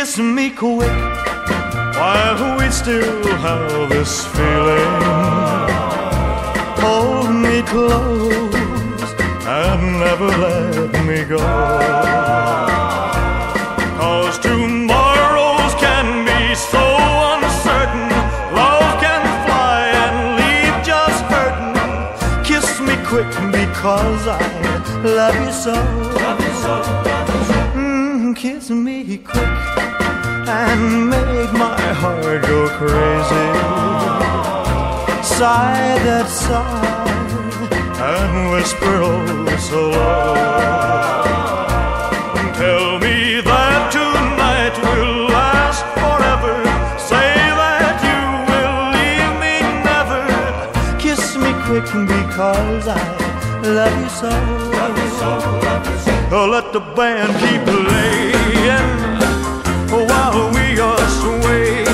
kiss me quick while we still have this feeling. Hold me close and never let me go. Cause tomorrows can be so uncertain. Love can fly and leave just hurting. Kiss me quick because I love you so. Mm, kiss me quick and make my heart go crazy. Sigh that sigh and whisper oh so low. Tell me that tonight will last forever. Say that you will leave me never. Kiss me quick because I love you so. Love you so, love you so. Oh, let the band keep playing while we are swaying.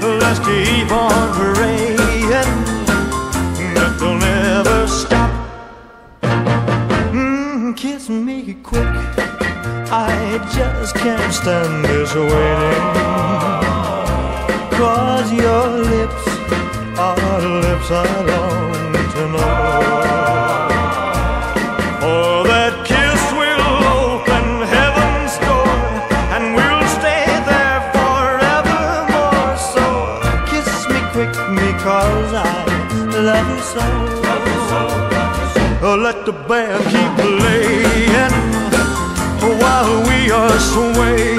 Let's keep on praying that they'll never stop. Mm, kiss me quick. I just can't stand this waiting. Cause your lips are lips I long love you so. Let the band keep playing while we are swaying.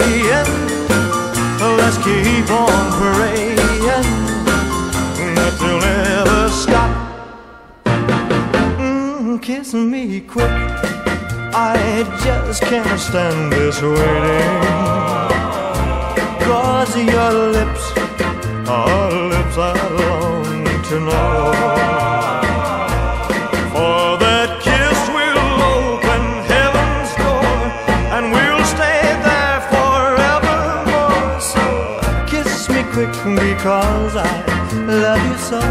Let's keep on praying that they'll never stop. Mm, kiss me quick. I just can't stand this waiting. Cause your lips are lips I long to know. Quick because I love you so.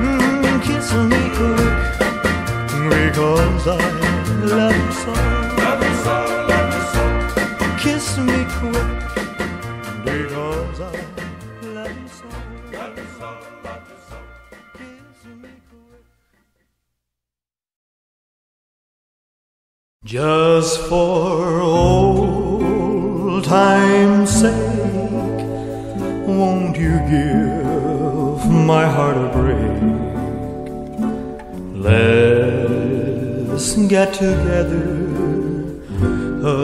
Mm, kiss me quick because I love you so. Kiss me quick because I love you so. Kiss me quick. Just for old time's sake, won't you give my heart a break? Let's get together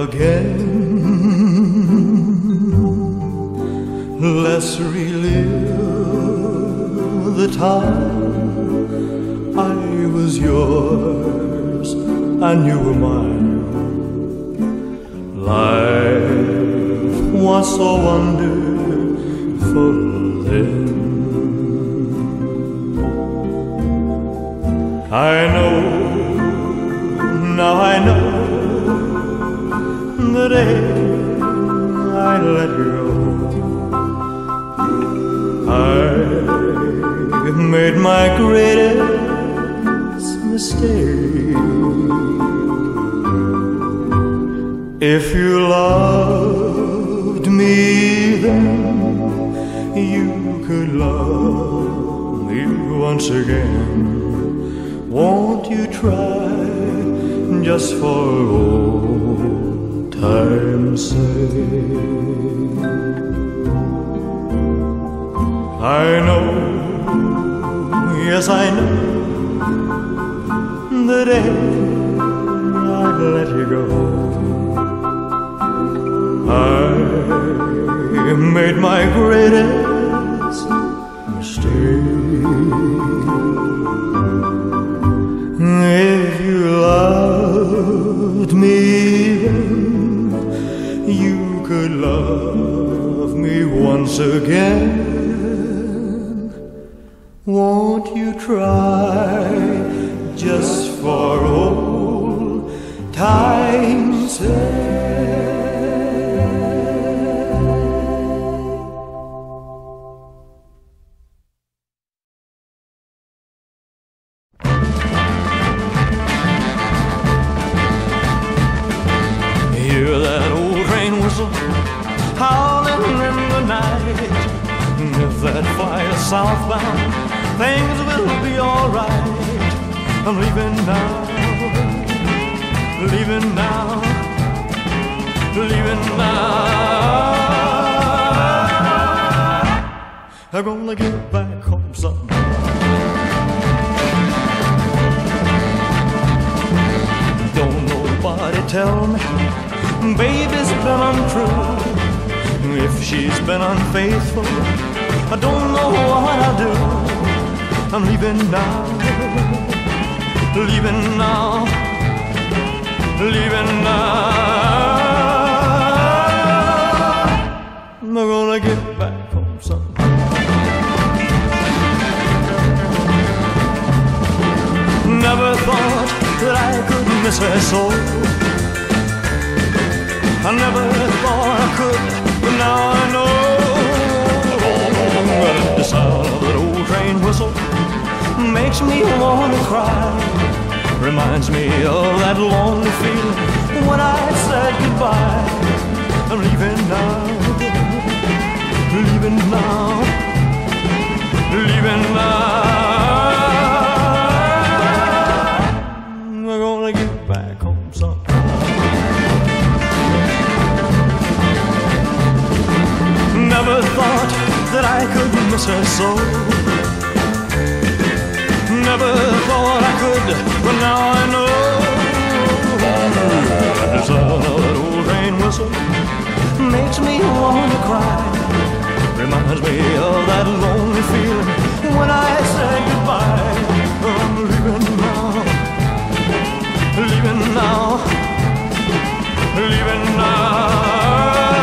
again. Let's relive the time I was yours and you were mine. Life was so wonderful then. I know, now I know the day I let you go. I made my greatest mistake. If you loved me then, love me once again. Won't you try just for old time's sake? I know, yes, I know, the day I'd let you go. I made my greatest. If you loved me then, you could love me once again. Won't you try southbound. Things will be alright. I'm leaving now, leaving now, leaving now. I'm gonna get back home somehow. Don't nobody tell me, baby's been untrue. If she's been unfaithful, I don't know what I'll do. I'm leaving now, leaving now, leaving now. I'm not gonna get back home somehow. Never thought that I could miss her so. I never thought I could, but now I know. The sound of that old train whistle makes me wanna cry. Reminds me of that lonely feeling when I said goodbye. I'm leaving now, leaving now, leaving now. We're gonna get back home somehow. Never thought that I could miss her so. Never thought I could, but now I know. That old train whistle makes me wanna cry. Reminds me of that lonely feeling when I said goodbye. I'm leaving now, leaving now, leaving now.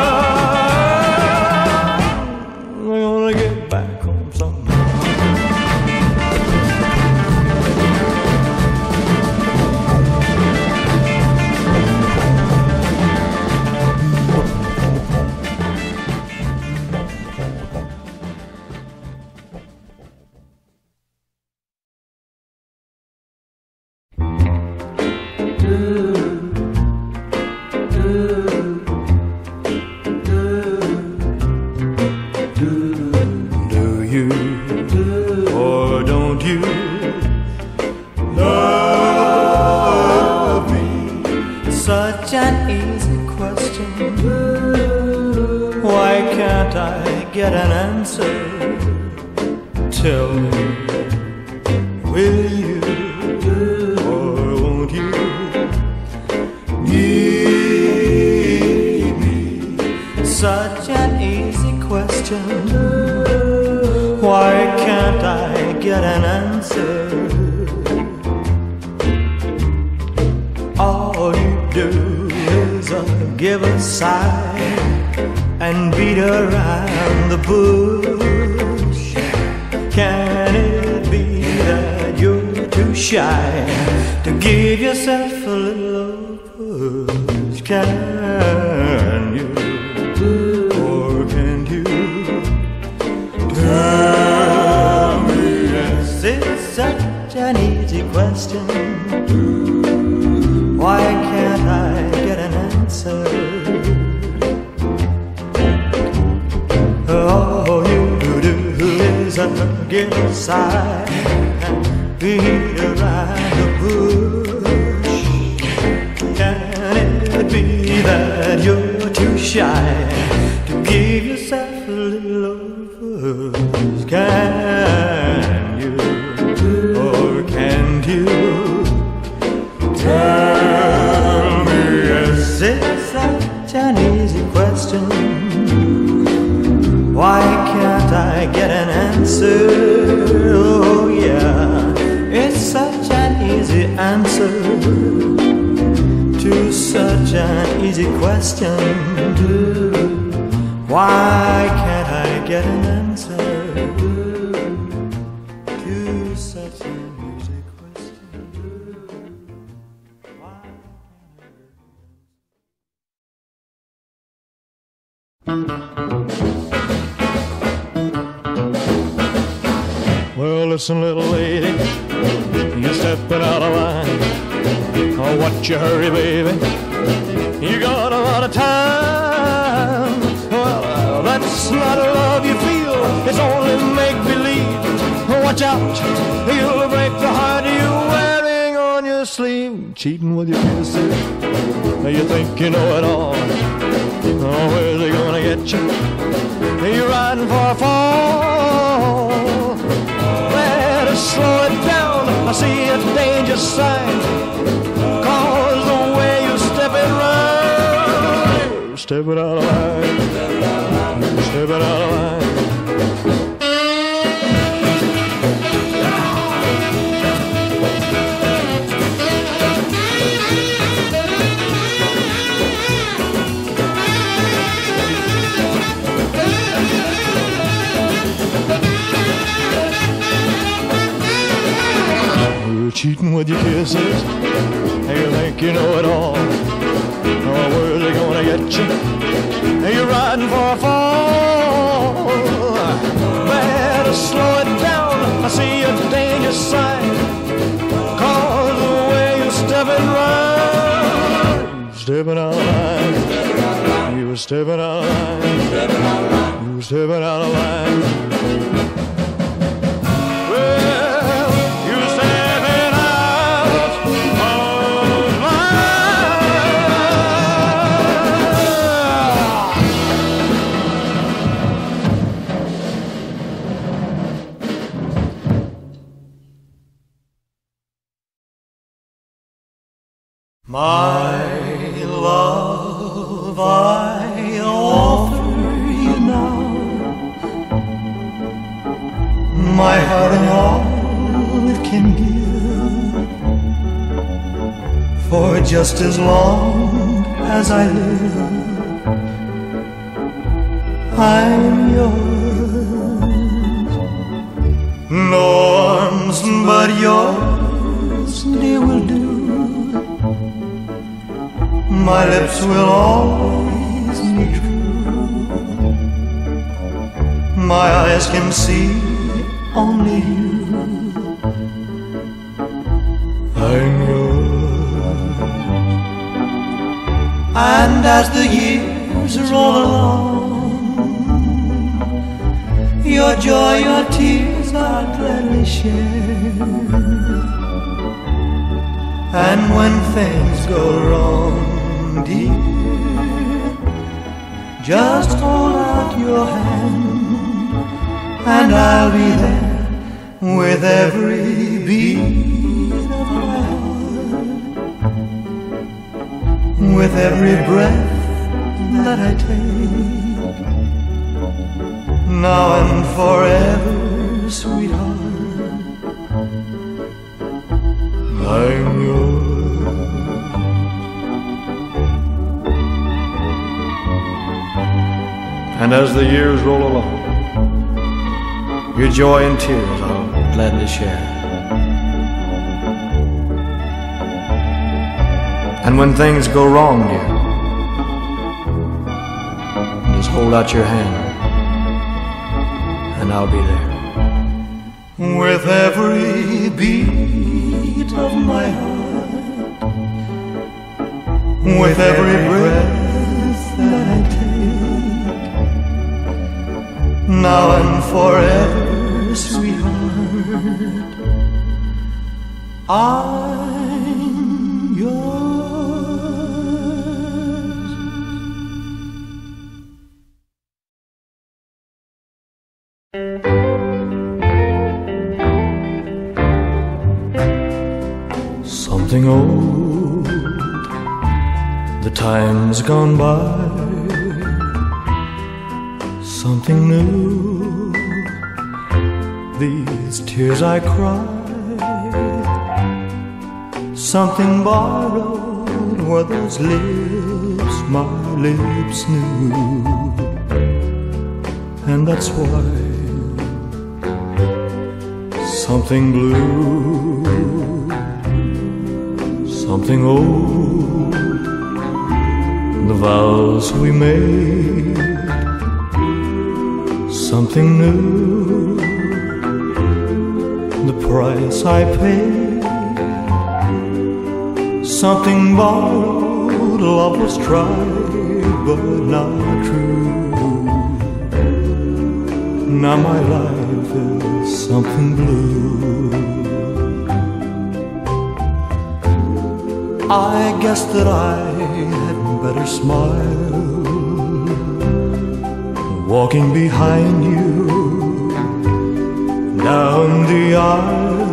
Listen, little lady, you're stepping out of line. Oh, what you hurry, baby? You got a lot of time. Well, that's not a love you feel. It's only make believe. watch out, you'll break the heart you're wearing on your sleeve. Cheating with your kisses, you think you know it all. Oh, where's he gonna get you? You're riding for a fall. Slow it down, I see a danger sign. Cause the way you step it right, step it out of line, cheating with your kisses. Hey, you think you know it all. Oh, where's they gonna get you? Hey, you're riding for a fall. Better slow it down. I see a danger sign. Cause the way you step it right. Stepping out of line. You were stepping out of line. You were stepping out of line. Go wrong, cry. Something borrowed were those lips my lips knew. And that's why something blue something old, the vows we made, something new, price I pay. Something borrowed, love was tried, but not true. Now my life is something blue. I guess that I had better smile. Walking behind you down the aisle.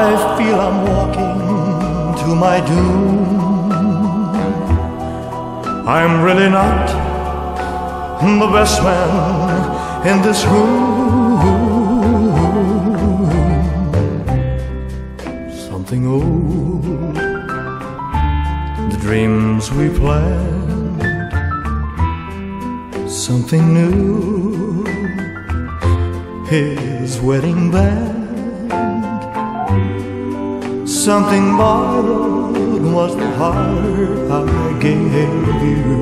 I feel I'm walking to my doom. I'm really not the best man in this room. Something old, the dreams we planned something new. His wedding band, something borrowed was the heart I gave you.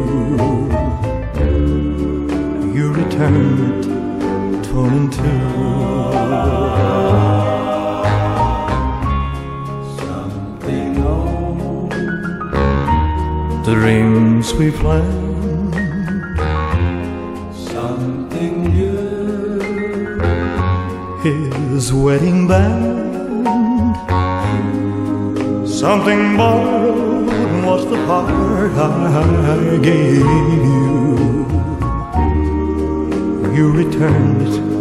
You returned it torn in two. the dreams we planned wedding band. Something borrowed was the part I gave you. You returned it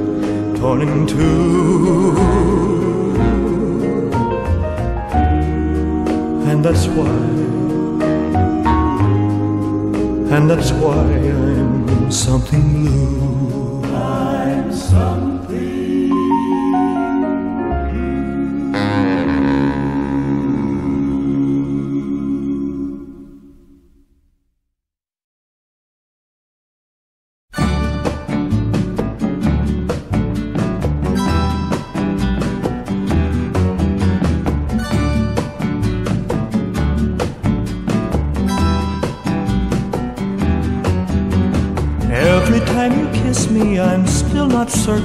torn in two. And that's why, and that's why I'm something blue. I'm something search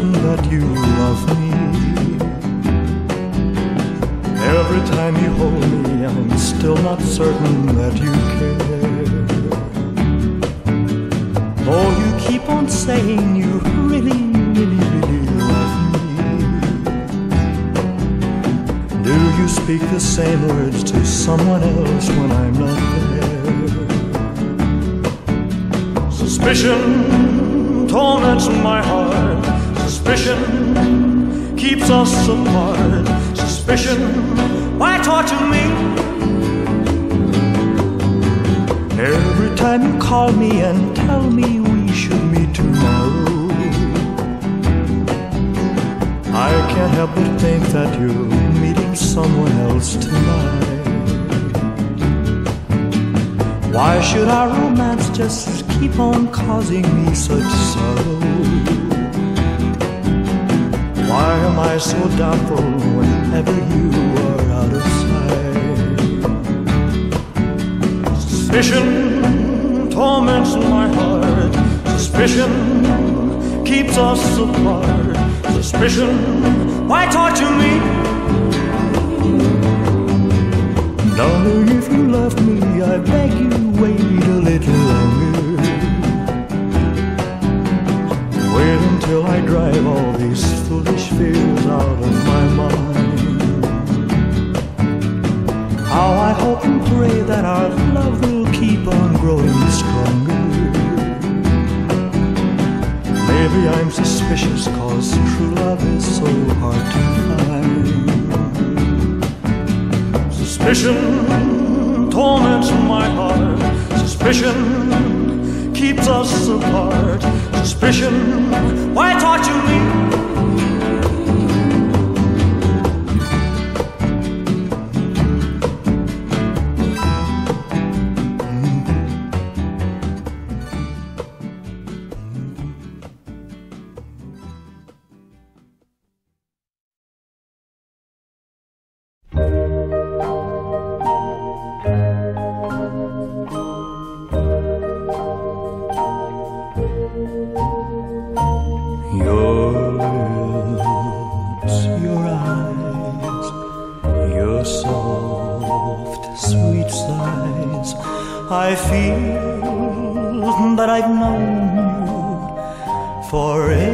I feel that I've known you forever.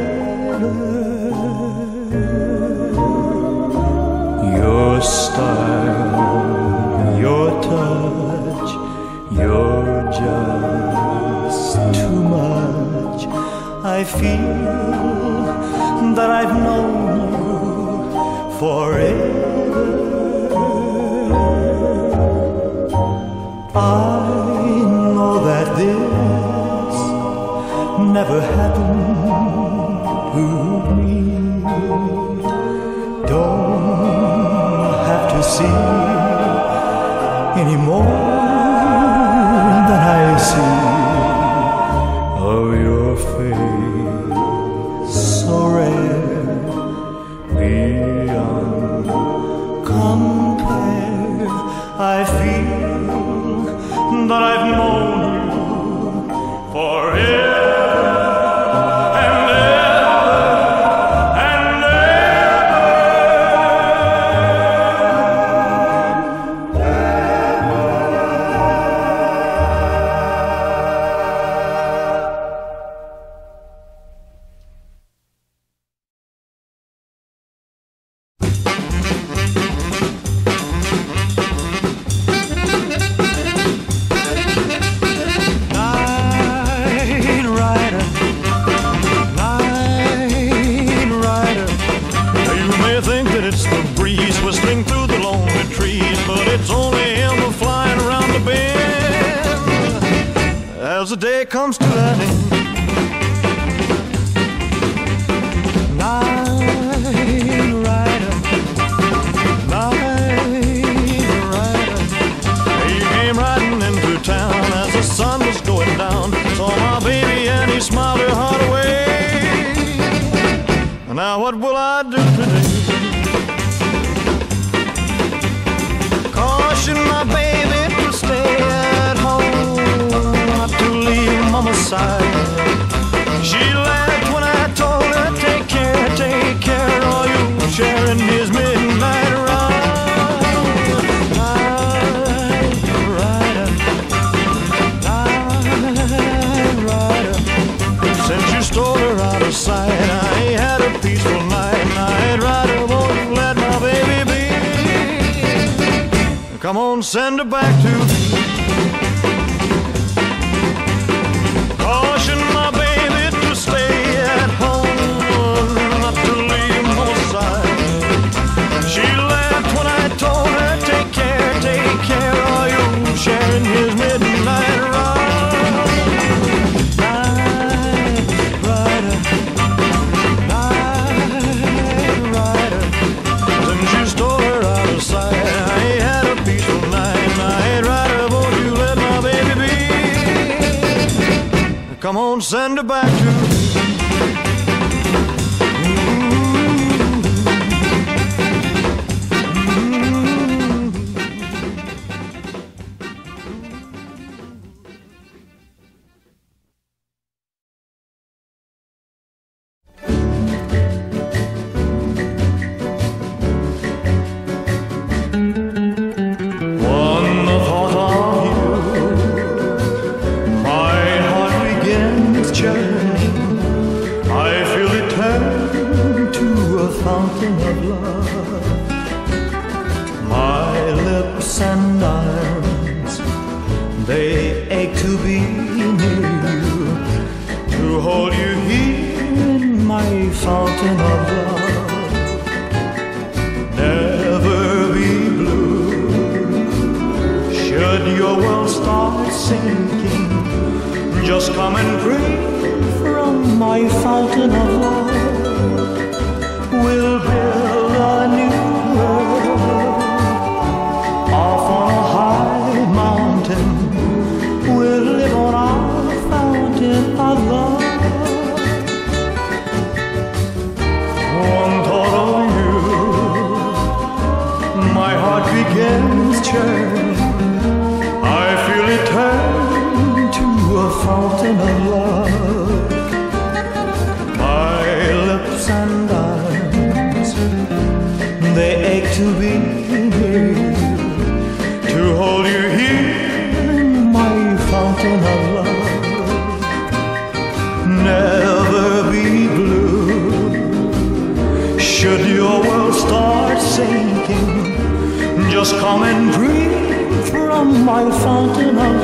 a fountain of love. My lips and eyes, they ache to be near to hold you here in my fountain of love. Never be blue. Should your world start sinking, just come and breathe from my fountain of love.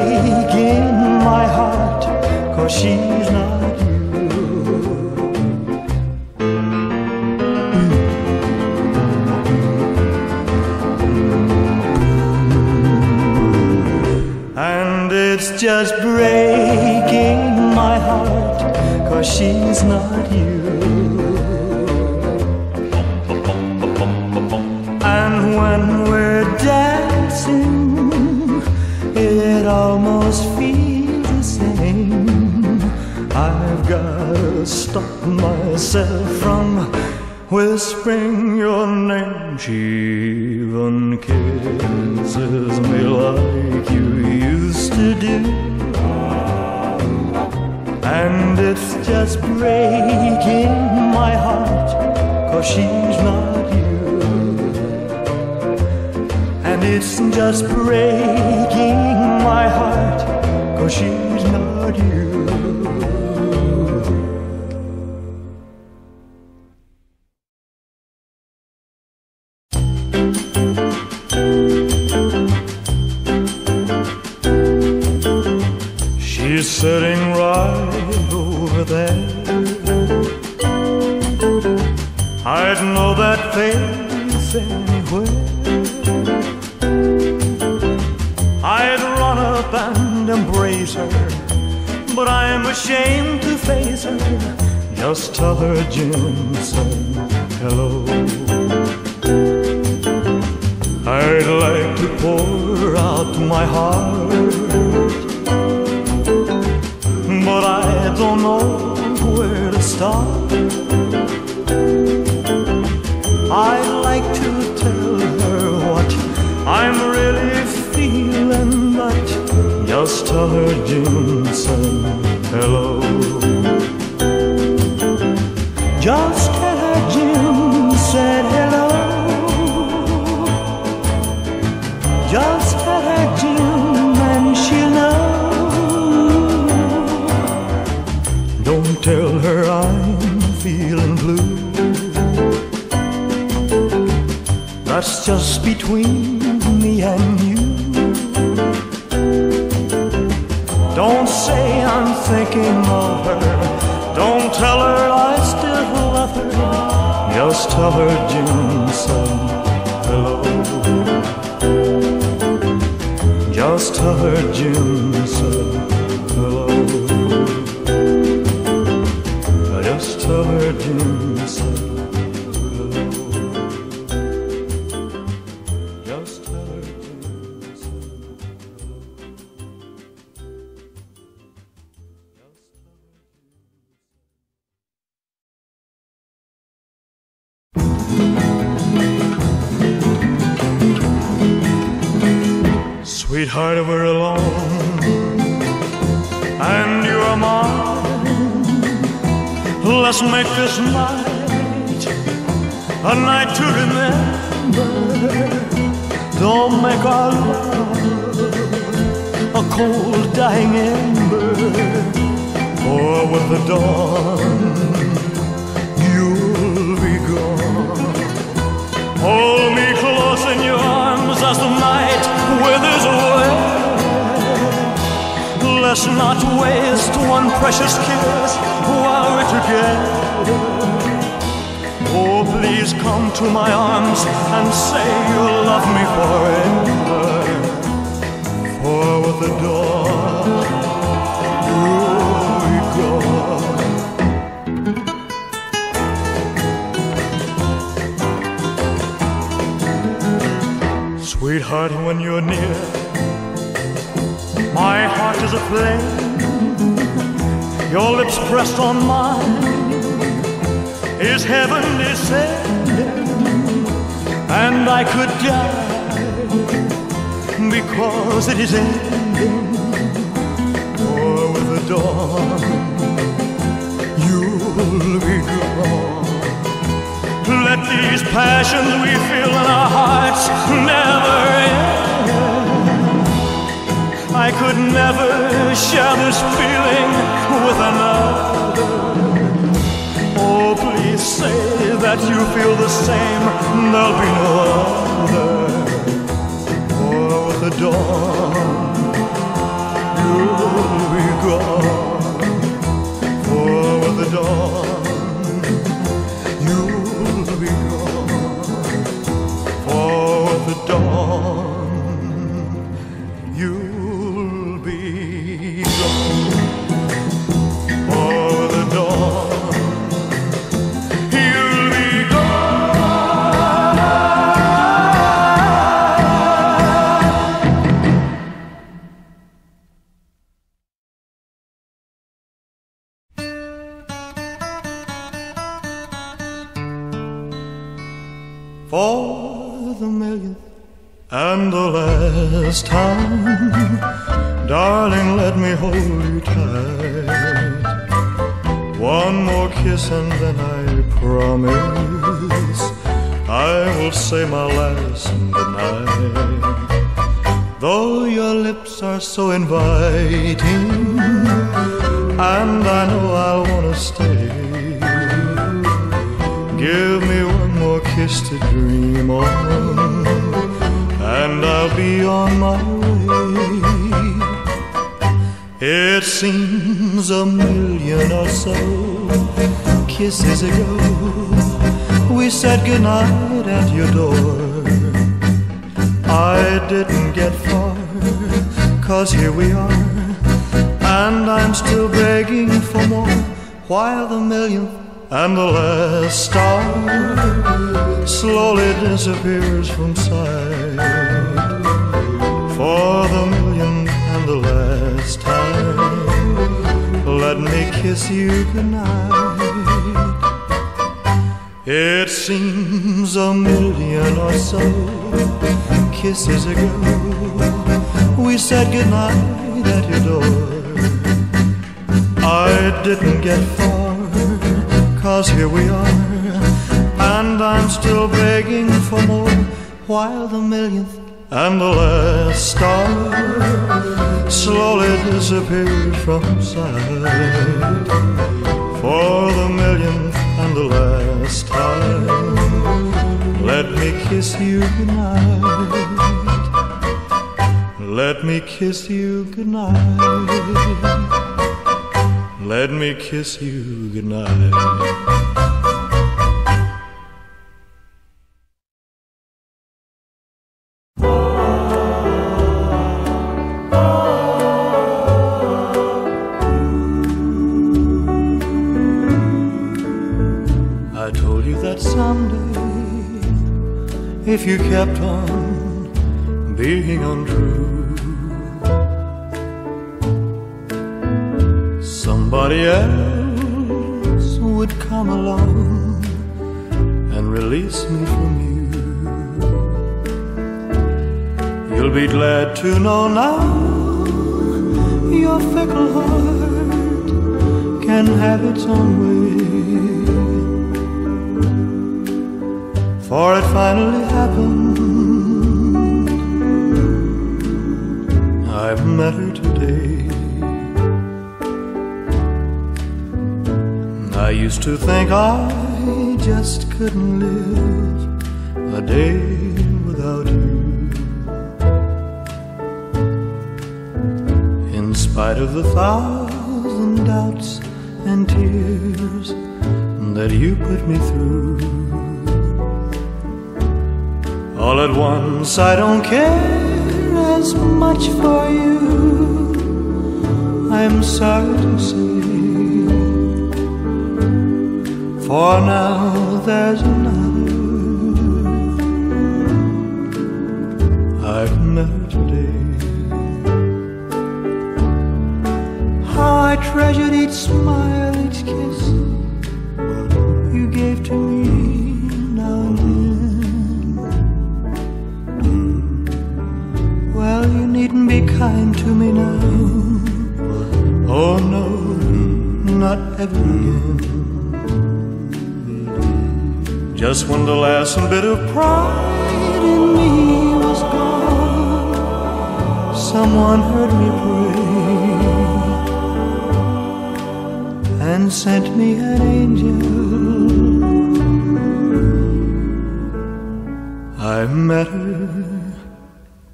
break in my heart, cause she's not you. And it's just breaking my heart, cause she's not you. herself from whispering your name. She even kisses me like you used to do. And it's just breaking my heart, cause she's not you. And it's just breaking my heart, cause she's Oh. goodnight at your door. I didn't get far, cause here we are, and I'm still begging for more, while the millionth and the last star slowly disappears from sight. kiss you goodnight.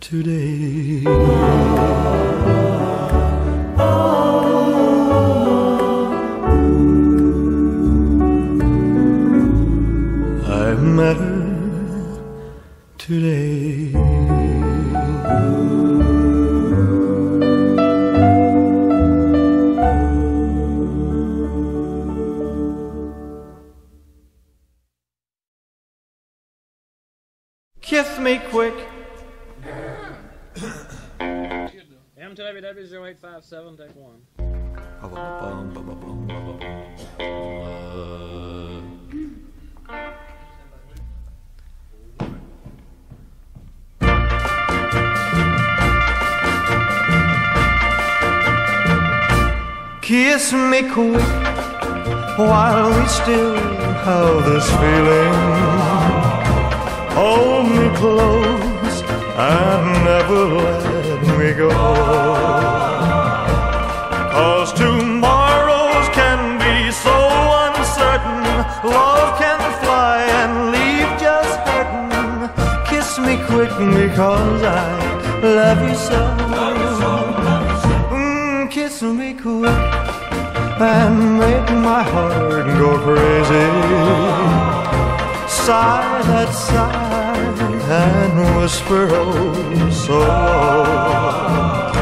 today. seven, take one. Kiss me quick while we still have this feeling. Hold me close and never let me go. Because I love you so. Mm, kiss me quick and make my heart go crazy. Sigh that sigh and whisper oh so low.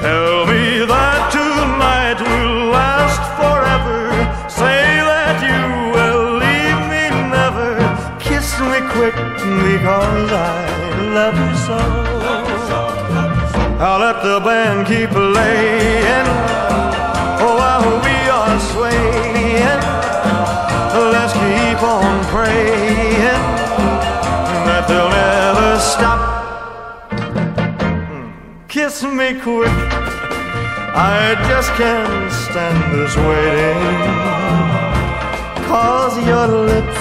Tell me that tonight will last forever. Say that you will leave me never. Kiss me quick because I love you so. I'll let the band keep playing while we are swaying. Let's keep on praying that they'll never stop. Hmm. Kiss me quick. I just can't stand this waiting. Cause your lips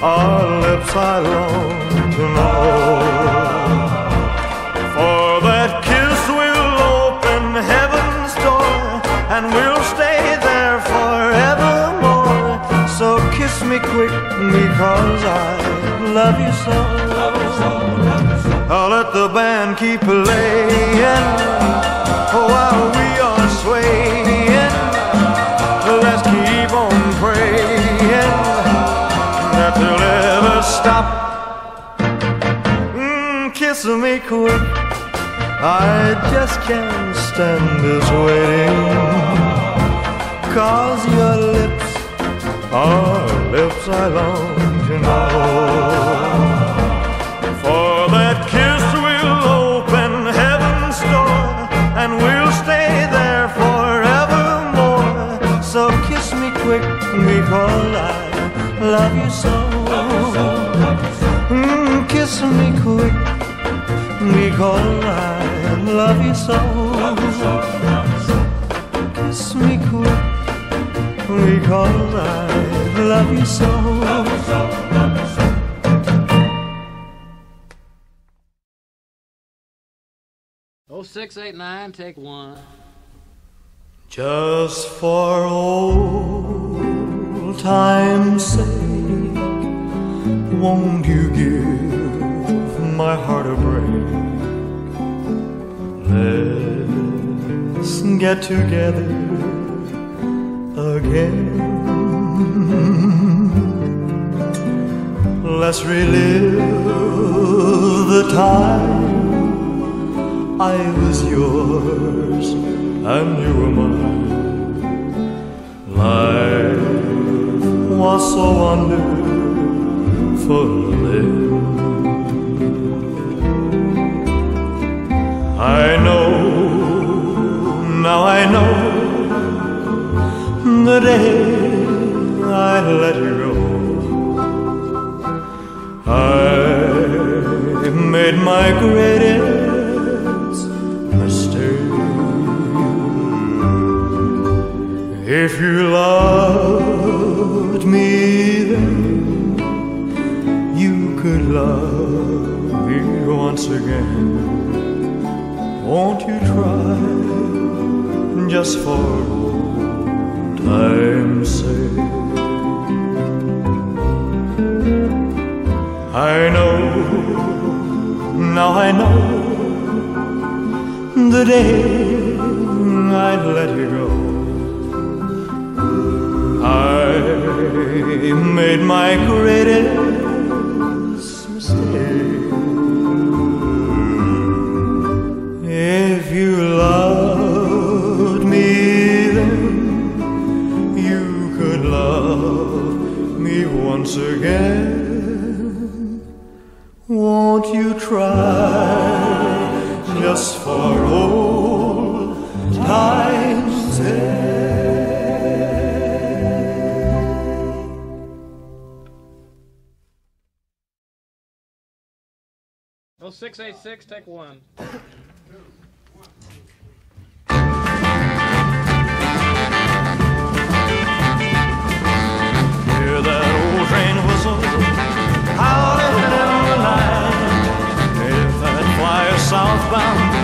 are lips I long to know. For that kiss will open heaven's door and we'll stay there forevermore. So kiss me quick because I love you so. I'll let the band keep playing while we are quick. I just can't stand this waiting. Cause your lips are lips I long to know. For that kiss will open heaven's door and we'll stay there forevermore. So kiss me quick because I love you so. Mm, kiss me quick because I love you so. Kiss me quick because I love you so. Oh six eight nine, take one. Just for old time's sake, won't you give get together again. Let's relive the time I was yours and you were mine. Life was so wonderful. I know, the day I let you go. I made my greatest mistake. If you loved me then, you could love me once again. Won't you try just for time's sake? I know, now I know the day I'd let you go. I made my greatest mistake. Try just for old time's sake? Eight six, take one. southbound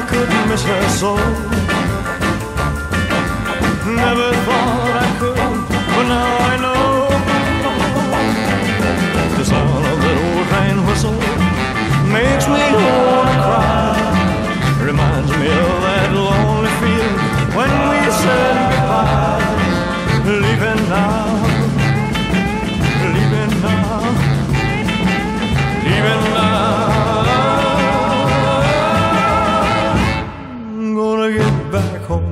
I could miss her so. Never thought I could, but now I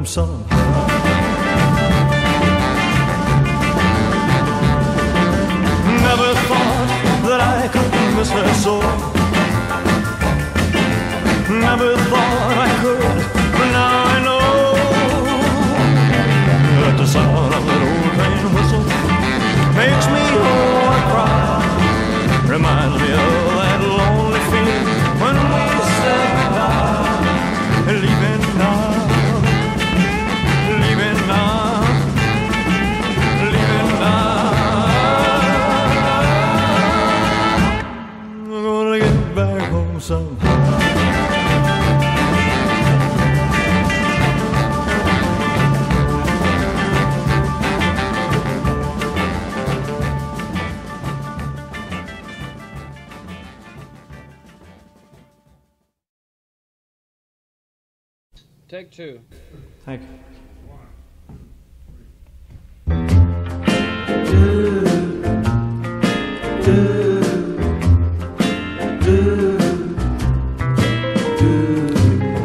somehow. Never thought that I could miss her so. Never thought I could, but now I know that the sound of that old train whistle makes me wanna cry. Reminds me of that lonely feeling when we Take two. Thank you.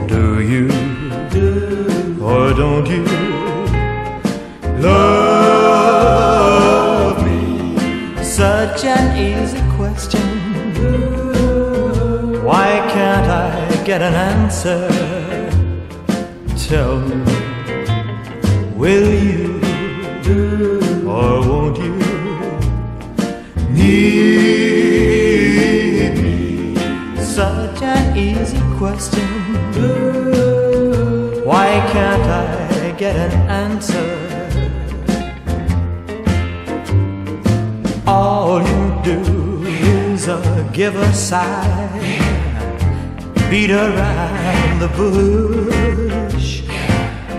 Do you or don't you love me? Such an easy question. Why can't I get an answer? Sigh, beat around the bush.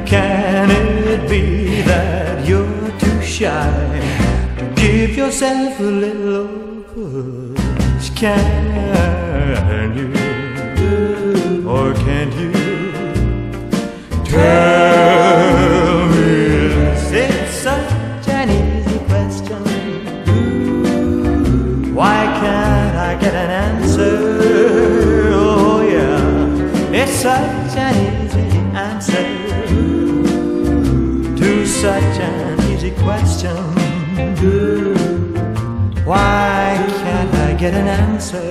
Can it be that you're too shy to give yourself a little push? Can you such an easy question. Why can't I get an answer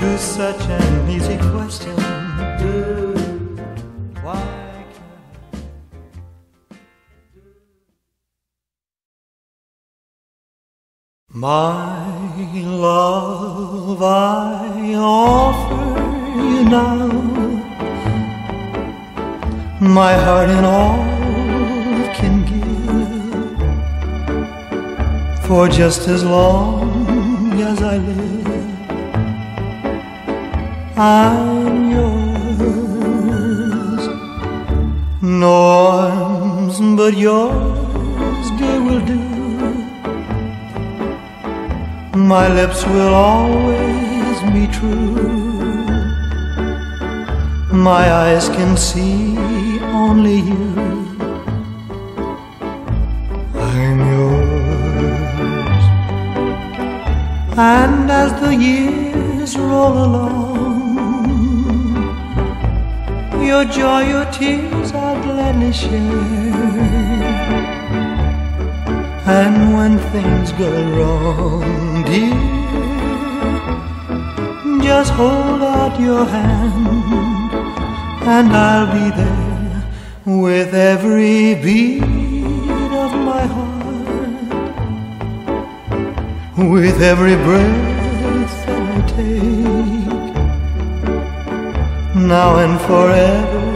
to such an easy question? Why My love, I offer you now my heart and all can give for just as long as I live. I'm yours, no arms but yours, dear, will do. My lips will always be true. My eyes can see only you. I'm yours. And as the years roll along, your joy, your tears I'll gladly share. And when things go wrong, dear, just hold out your hand, and I'll be there with every beat of my heart, with every breath that I take, now and forever,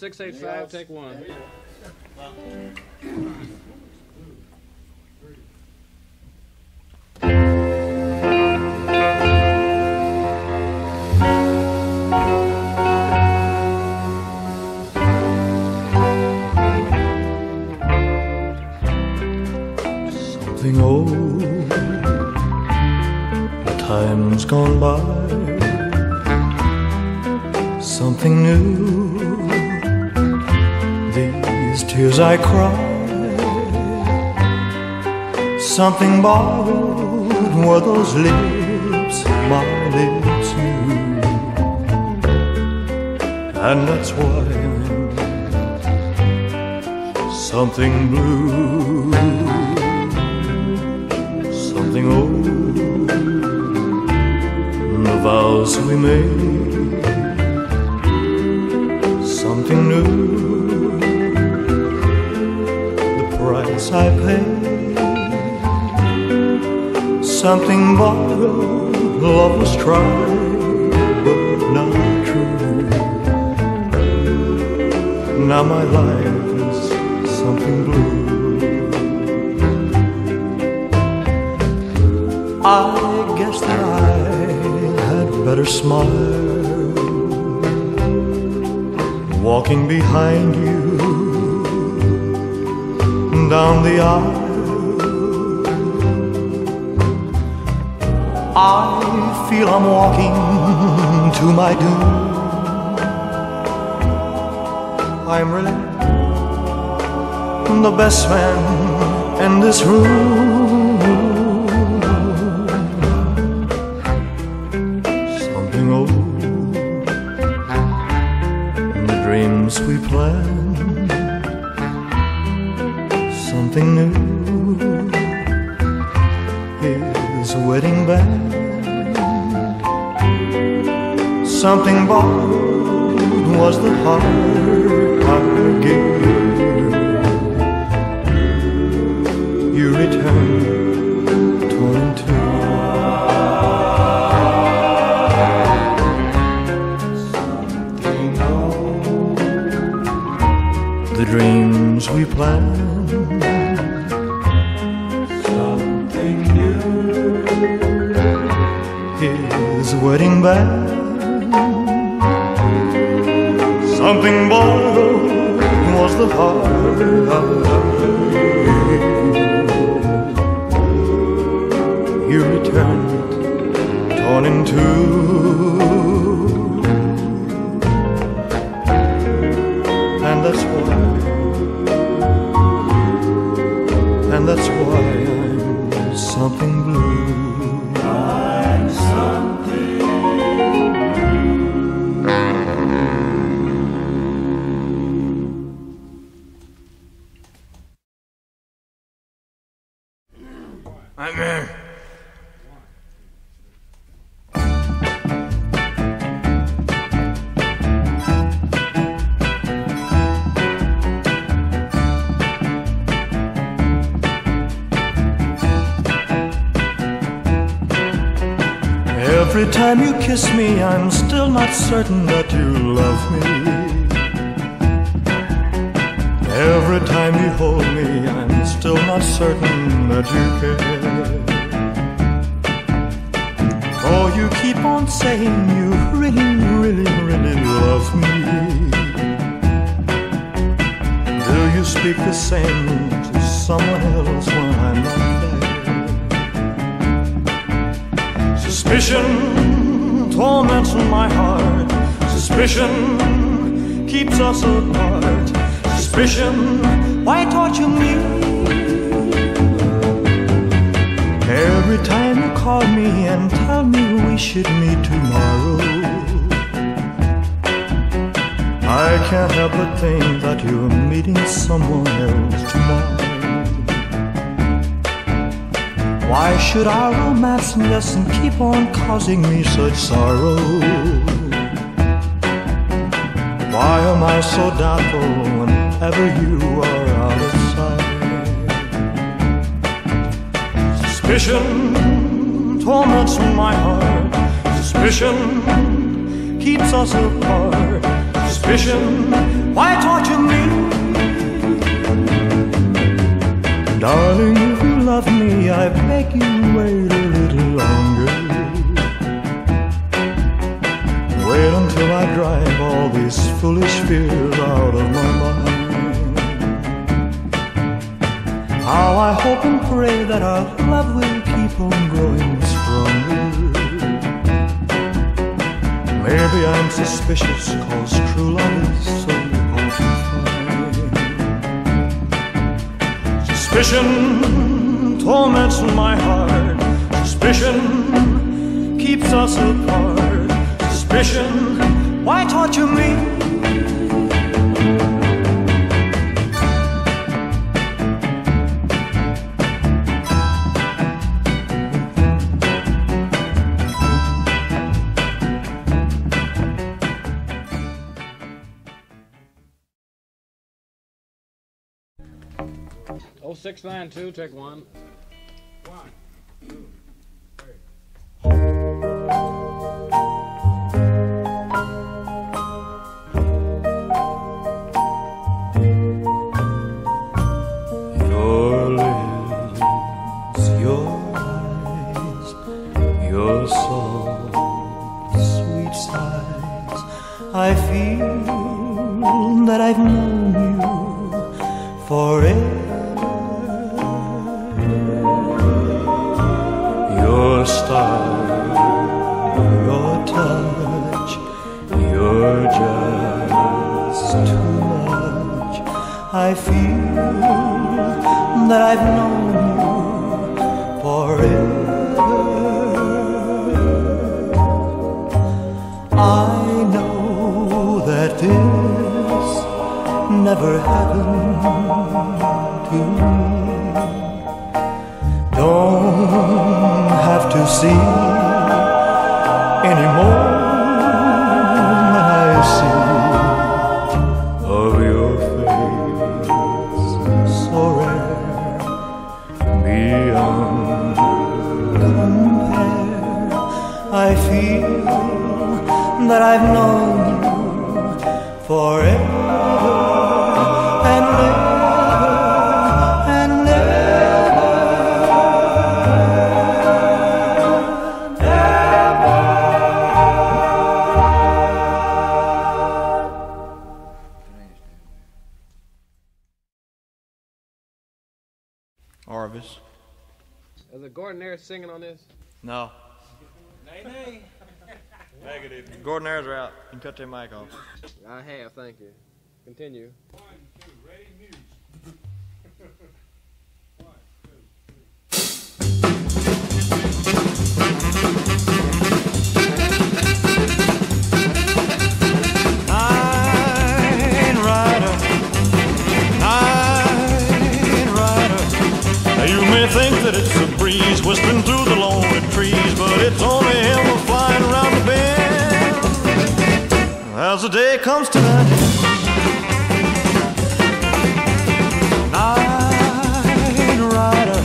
WW 0685, take one. Something borrowed were those lips, my lips knew. And that's why something blue something old. The vows we made, something borrowed. Love was tried, but not true. Now my life is something blue. I guess that I had better smile walking behind you down the aisle. I feel I'm walking to my doom. I'm really the best man in this room. Something borrowed was the heart I gave you returned torn in two the dreams we planned. Something new. His wedding band. Something borrowed was the heart. You returned torn in two. and that's why, and that's why I'm something kiss me, I'm still not certain that you love me. Every time you hold me, I'm still not certain that you care. Oh, you keep on saying you really, really, really love me. Do you speak the same to someone else when I'm not there? Suspicion torments my heart. Suspicion keeps us apart. Suspicion, why torture me? Every time you call me and tell me we should meet tomorrow, I can't help but think that you're meeting someone else tomorrow. Why should our romance lesson keep on causing me such sorrow? Why am I so doubtful whenever you are out of sight? Suspicion torments my heart. Suspicion keeps us apart. Suspicion, why torture me? Darling, love me, I beg you wait a little longer. Wait until I drive all these foolish fears out of my mind. How I hope and pray that our love will keep on growing stronger. Maybe I'm suspicious, cause true love is so hard to find. Suspicion torments my heart. Suspicion keeps us apart. Suspicion, why torture me? Oh six nine two, take one. Anymore than I see of your face so rare beyond compare. I feel that I've known you forever No. Nay, nay. Negative. Jordanaires are out. You can cut their mic off. I have, thank you. Continue. Night rider, night rider. You may think that it's a breeze whistling through the lonely trees, but it's only him flying around the bend. As the day comes to an end. Night rider,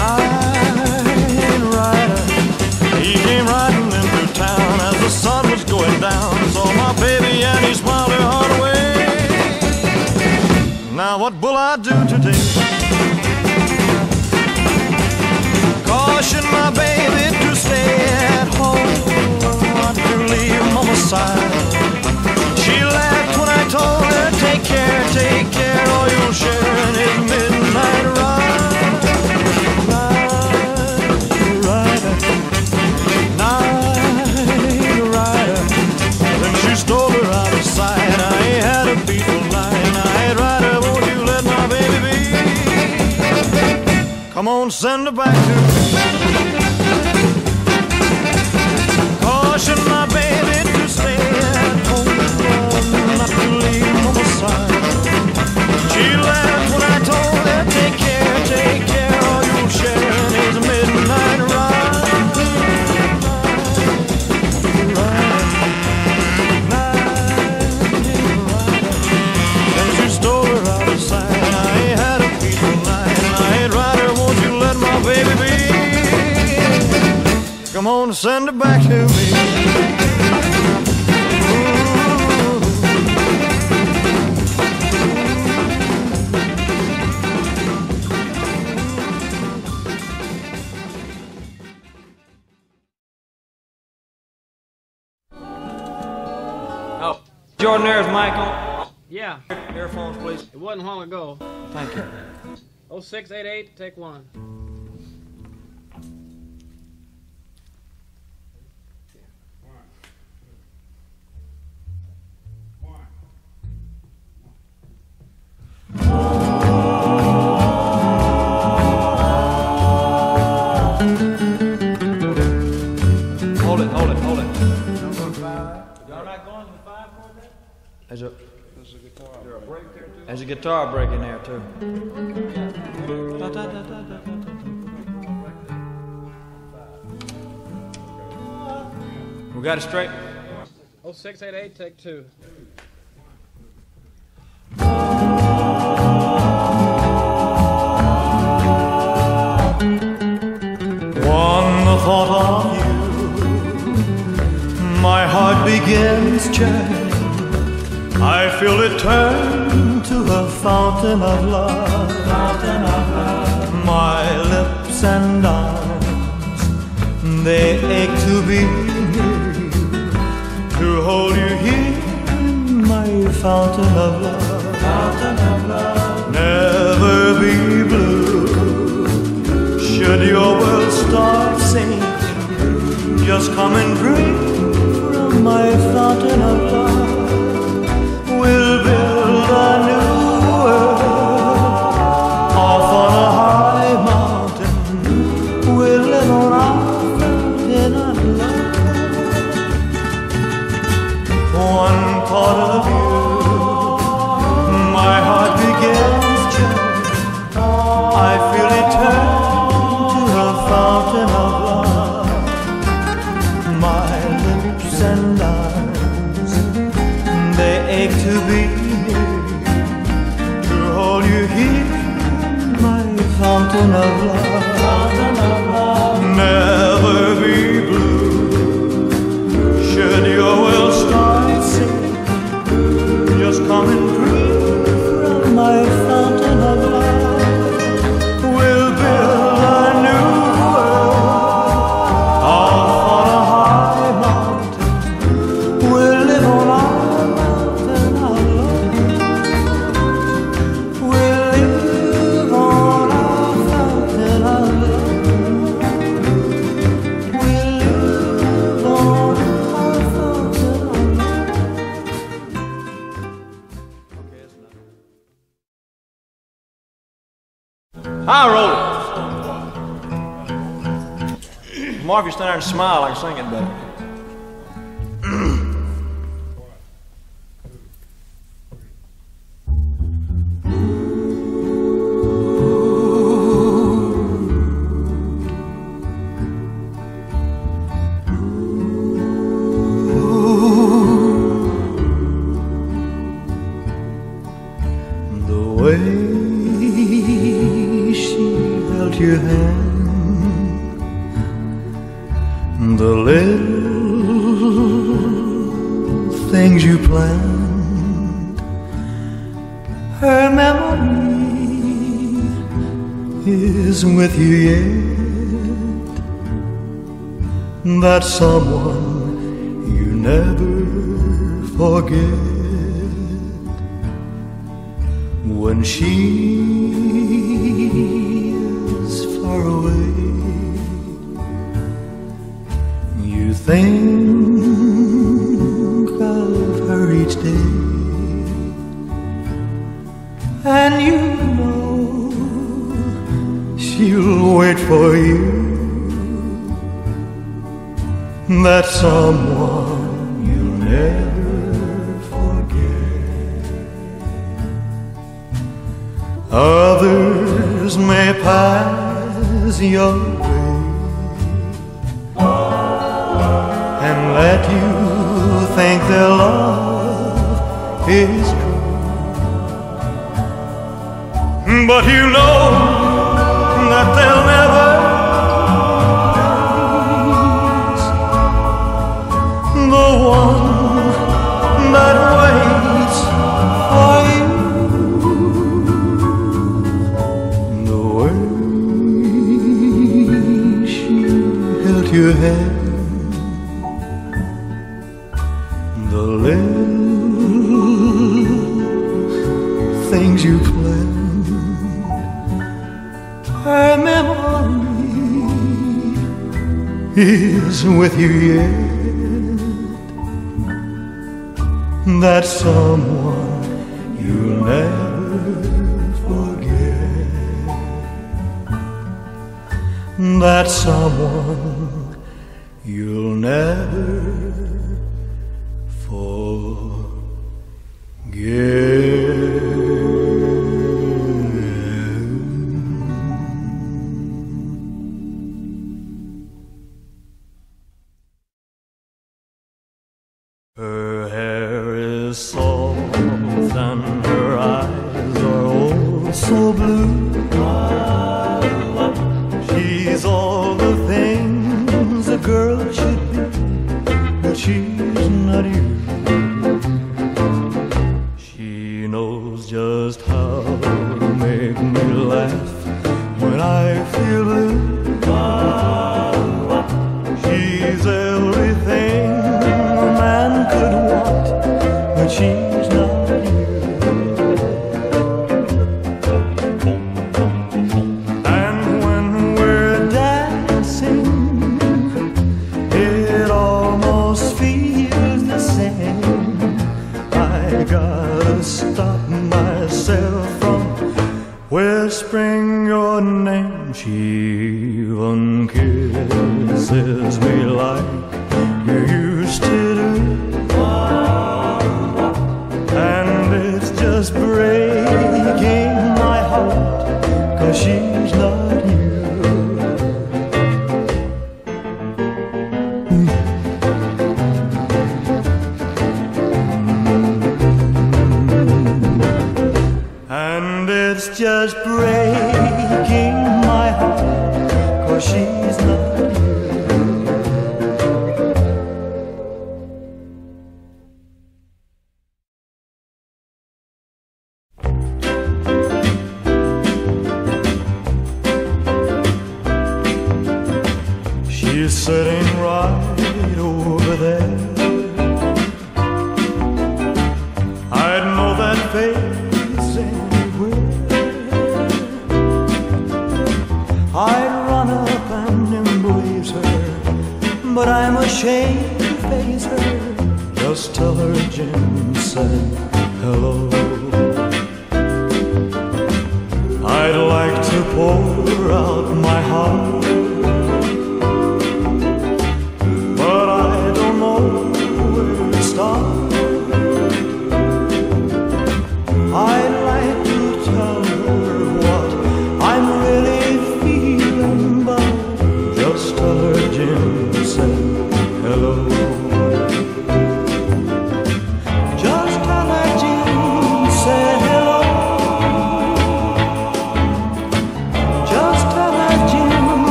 night rider. He came riding into town as the sun was going down. Saw my baby and he smiled her heart away. Now what will I do today? Caution my baby to stay at home, not to leave mama's side. She laughed when I told her, take care, take care, or you'll share in midnight ride. Come on, send her back to. Caution Come on, send her back to me. Oh, Jordanaires' mic on. Yeah, Earphones, please. it wasn't long ago. Thank you. 0688, take one. Hold it, hold it, hold it. Y'all not going to five for? There's a, there's a guitar break in there too. Da, da, da, da, da, da, da. We got it straight? 0688, take two. Thought of you, my heart begins churning. I feel it turn to a fountain of love. Fountain of love. My lips and arms, they ache to be near you, to hold you here, my fountain of love. Fountain of love. Never be blue. Should your world start sinking, just come and drink from my fountain of love. Smile, That with you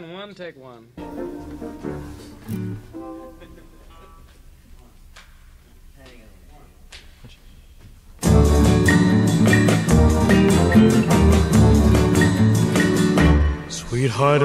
nine one, take one. Sweetheart,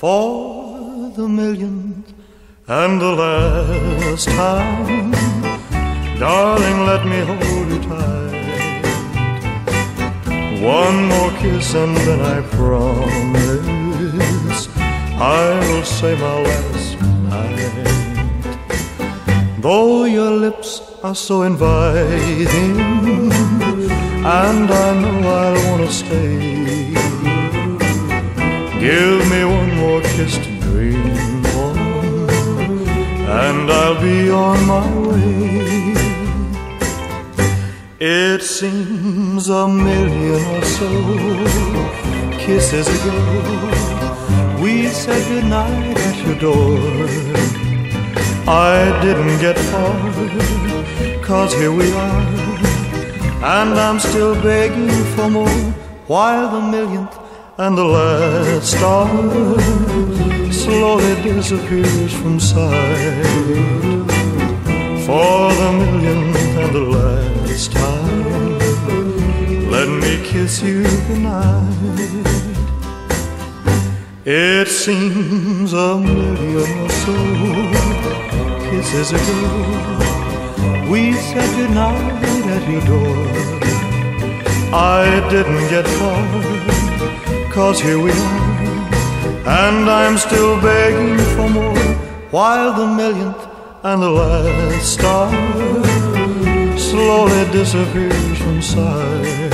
For the millionth and the last time, darling, let me hold you tight. One more kiss and then I promise I will say my last night. Though your lips are so inviting, and I know I'll want to stay. Give me one more kiss to dream on, and I'll be on my way. It seems a million or so kisses ago, we said goodnight at your door. I didn't get far, cause here we are, and I'm still begging for more, while the millionth and the last star slowly disappears from sight. For the millionth and the last time, let me kiss you goodnight. It seems a million or so kisses ago, we said goodnight at your door. I didn't get far, cause here we are. And I'm still begging for more, while the millionth and the last star slowly disappears from sight.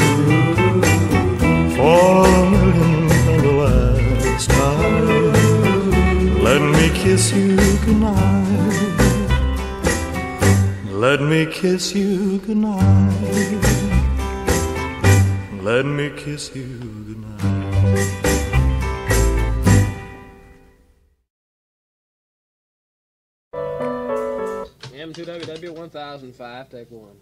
For the millionth and the last time, let me kiss you goodnight. Let me kiss you goodnight. Let me kiss you. M2WW 1005, take one.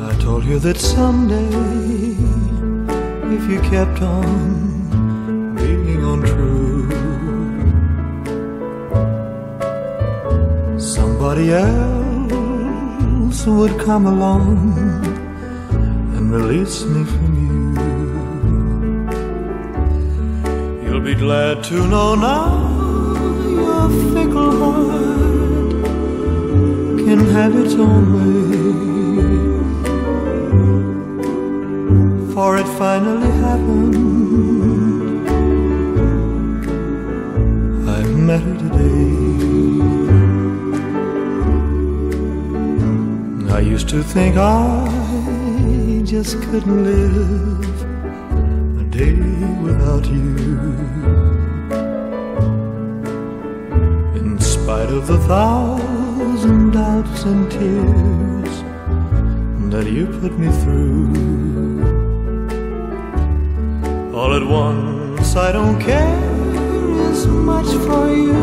I told you that someday, if you kept on being untrue, somebody else would come along release me from you. You'll be glad to know now your fickle heart can have its own way. For it finally happened. I've met her today. I used to think I just couldn't live a day without you. In spite of the thousand doubts and tears that you put me through. All at once, I don't care as much for you.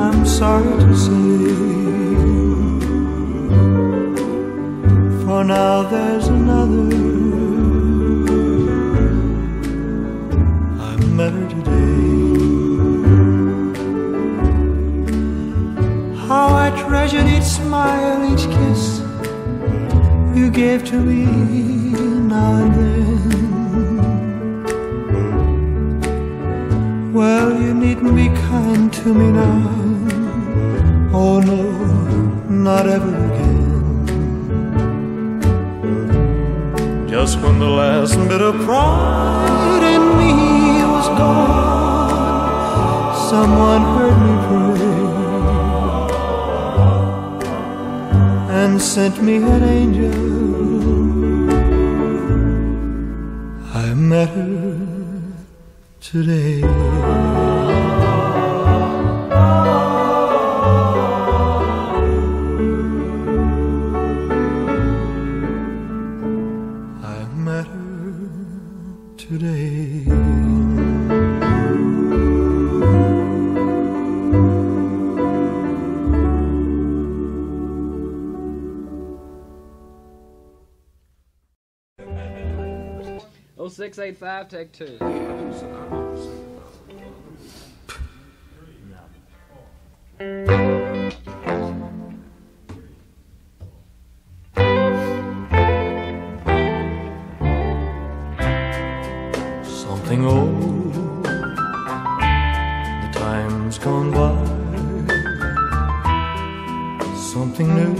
I'm sorry to say. For now, there's another. I met her today. How I treasured each smile, each kiss you gave to me now and then. Well, you needn't be kind to me now. Oh no, not ever again. Just when the last bit of pride in me was gone, someone heard me pray and sent me an angel. I met her today. five, take two. Something old, the time's gone by. Something new,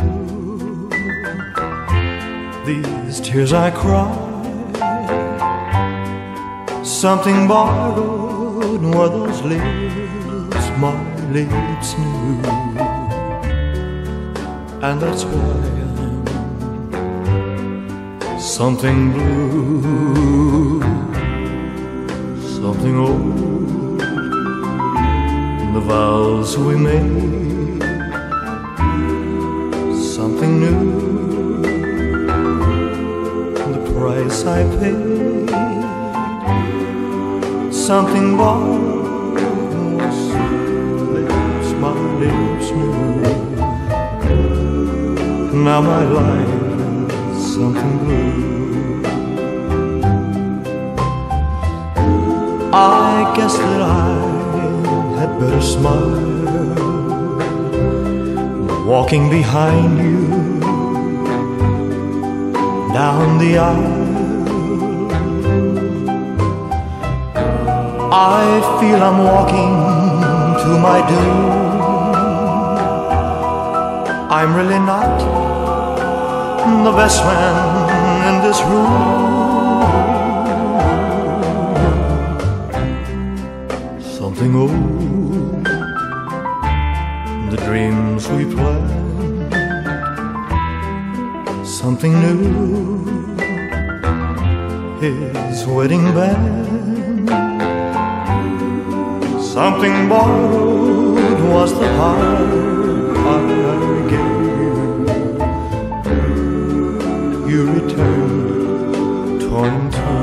these tears I cry. Something borrowed were those lips my lips knew, and that's why I'm something blue something old the vows we made. Something new the price I paid something was lips my lips knew now my life is something blue. I guess that I had better smile walking behind you. Down the aisle. I feel I'm walking to my doom. I'm really not the best man in this room. something old, the dreams we planned, something new. His wedding band, something borrowed was the heart I gave you. You returned torn in two.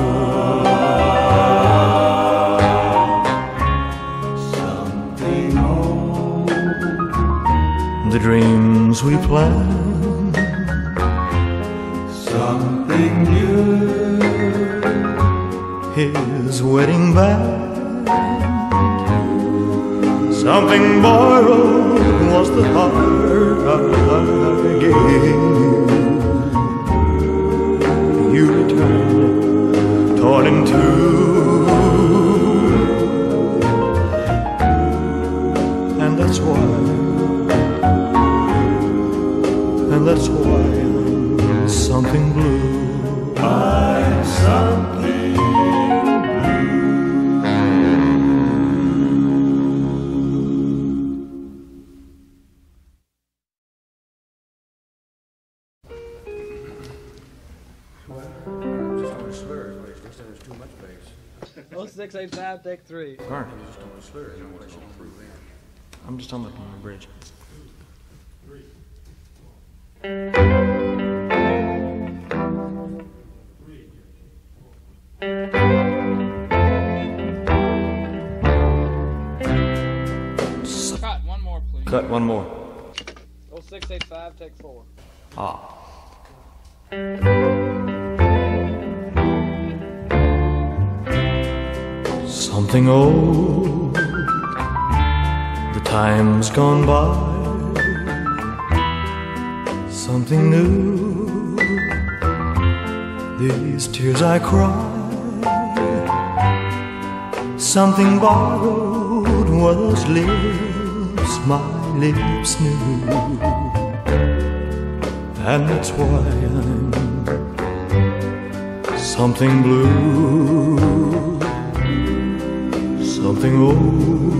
the dreams we planned. Something new. His wedding band. Something borrowed was the heart I gave I'm just on the, on the bridge. Cut, one more, please. Cut one more. Oh six eight five, take four. Ah. Something old, time's gone by. Something new, these tears I cry. Something borrowed were those lips my lips knew. And that's why I'm something blue something old.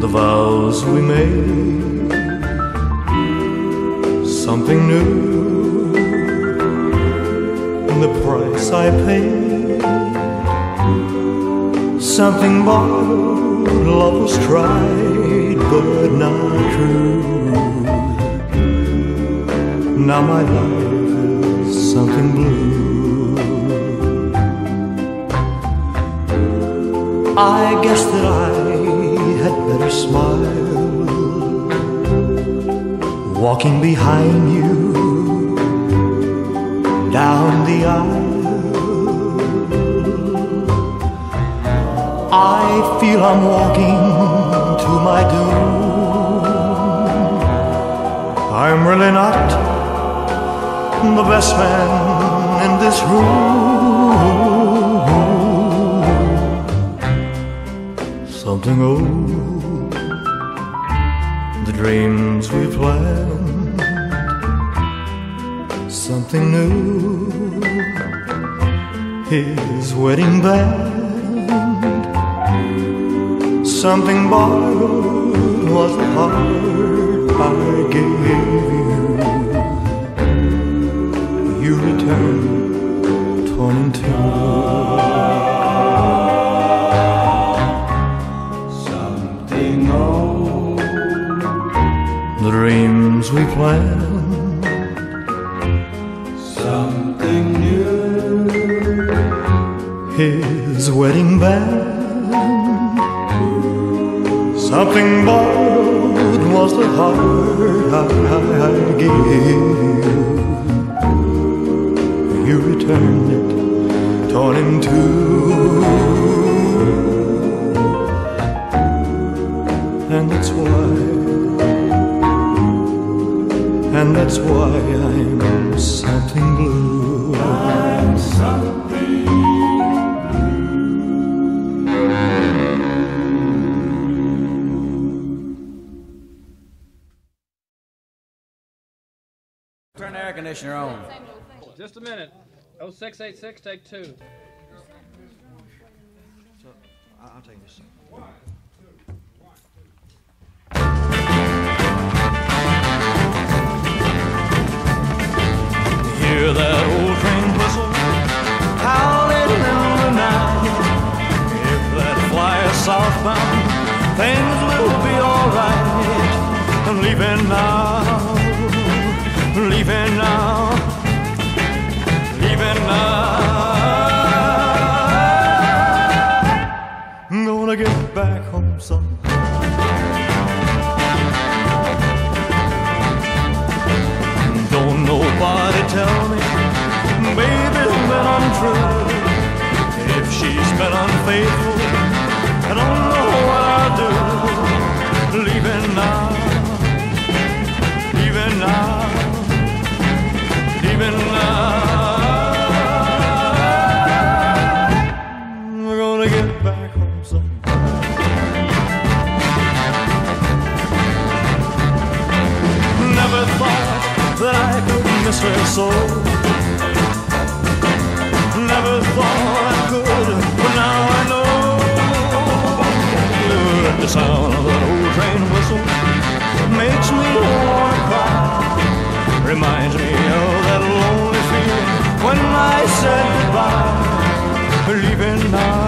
The vows we made, something new. The price I paid, something borrowed. Love was tried, but not true. Now my life is something blue. I guess that I smile. Walking behind you down the aisle. I feel I'm walking to my doom. I'm really not the best man in this room. Something old, dreams we planned, something new, his wedding band, something borrowed was the heart I gave Something borrowed was the heart I, I gave you. You returned it torn in two. And that's why and that's why I'm something blue. 686, take two. So, I'll take this. Hear that old train whistle howling in the night. If that flyer southbound, things could miss her so. Never thought I could, but now I know. The sound of that old train whistle makes me wanna cry. Reminds me of that lonely feeling when I said goodbye. Leaving now,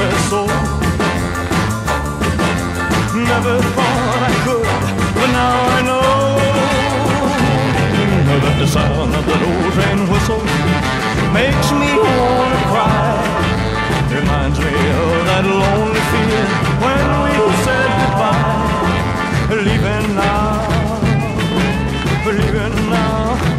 her. Never thought I could, but now I know that the sound of that old train whistle makes me wanna cry. Reminds me of that lonely feeling when we said goodbye. Leaving now, leaving now,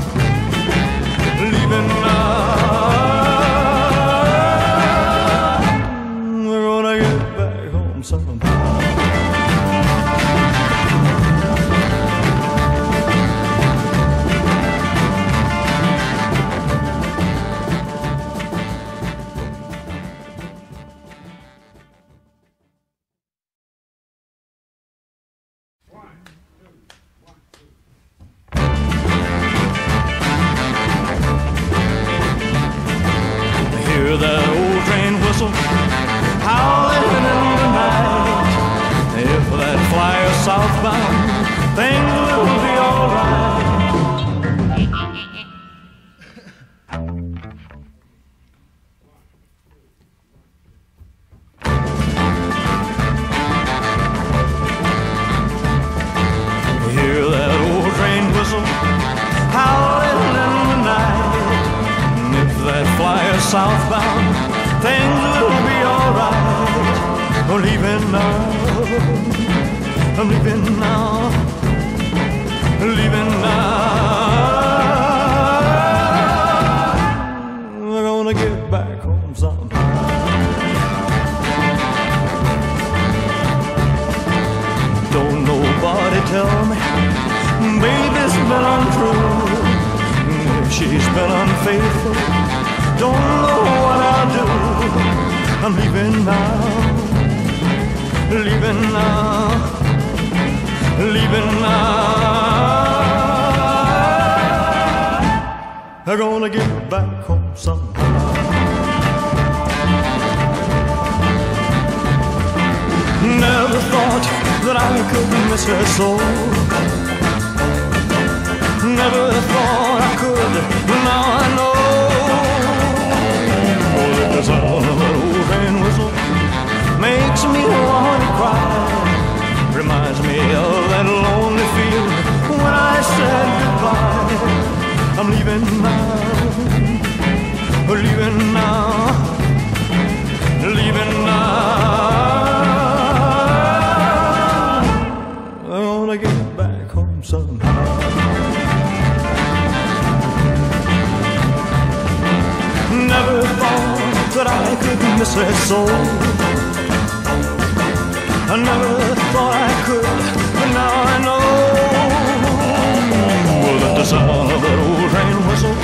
southbound, things will be alright. I'm leaving now. I'm leaving now. Leaving now. We're gonna get back home somehow. Don't nobody tell me baby's been untrue. She's been unfaithful, don't know what I'll do. I'm leaving now, leaving now, leaving now. I'm gonna get back home somehow. Never thought that I could miss her so. Never thought I could, but now I know. Whistle makes me wanna cry. Reminds me of that lonely feeling when I said goodbye. I'm leaving now, leaving now, leaving now. Miss her so. I never thought I could, but now I know. Well, that the sound of that old train whistle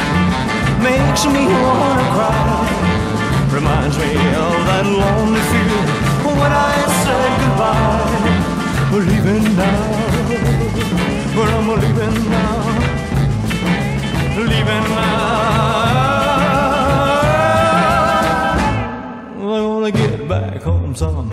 makes me wanna cry. Reminds me of that lonely feeling when I said goodbye. We're leaving now. Well, I'm leaving now. Leaving now. comes on.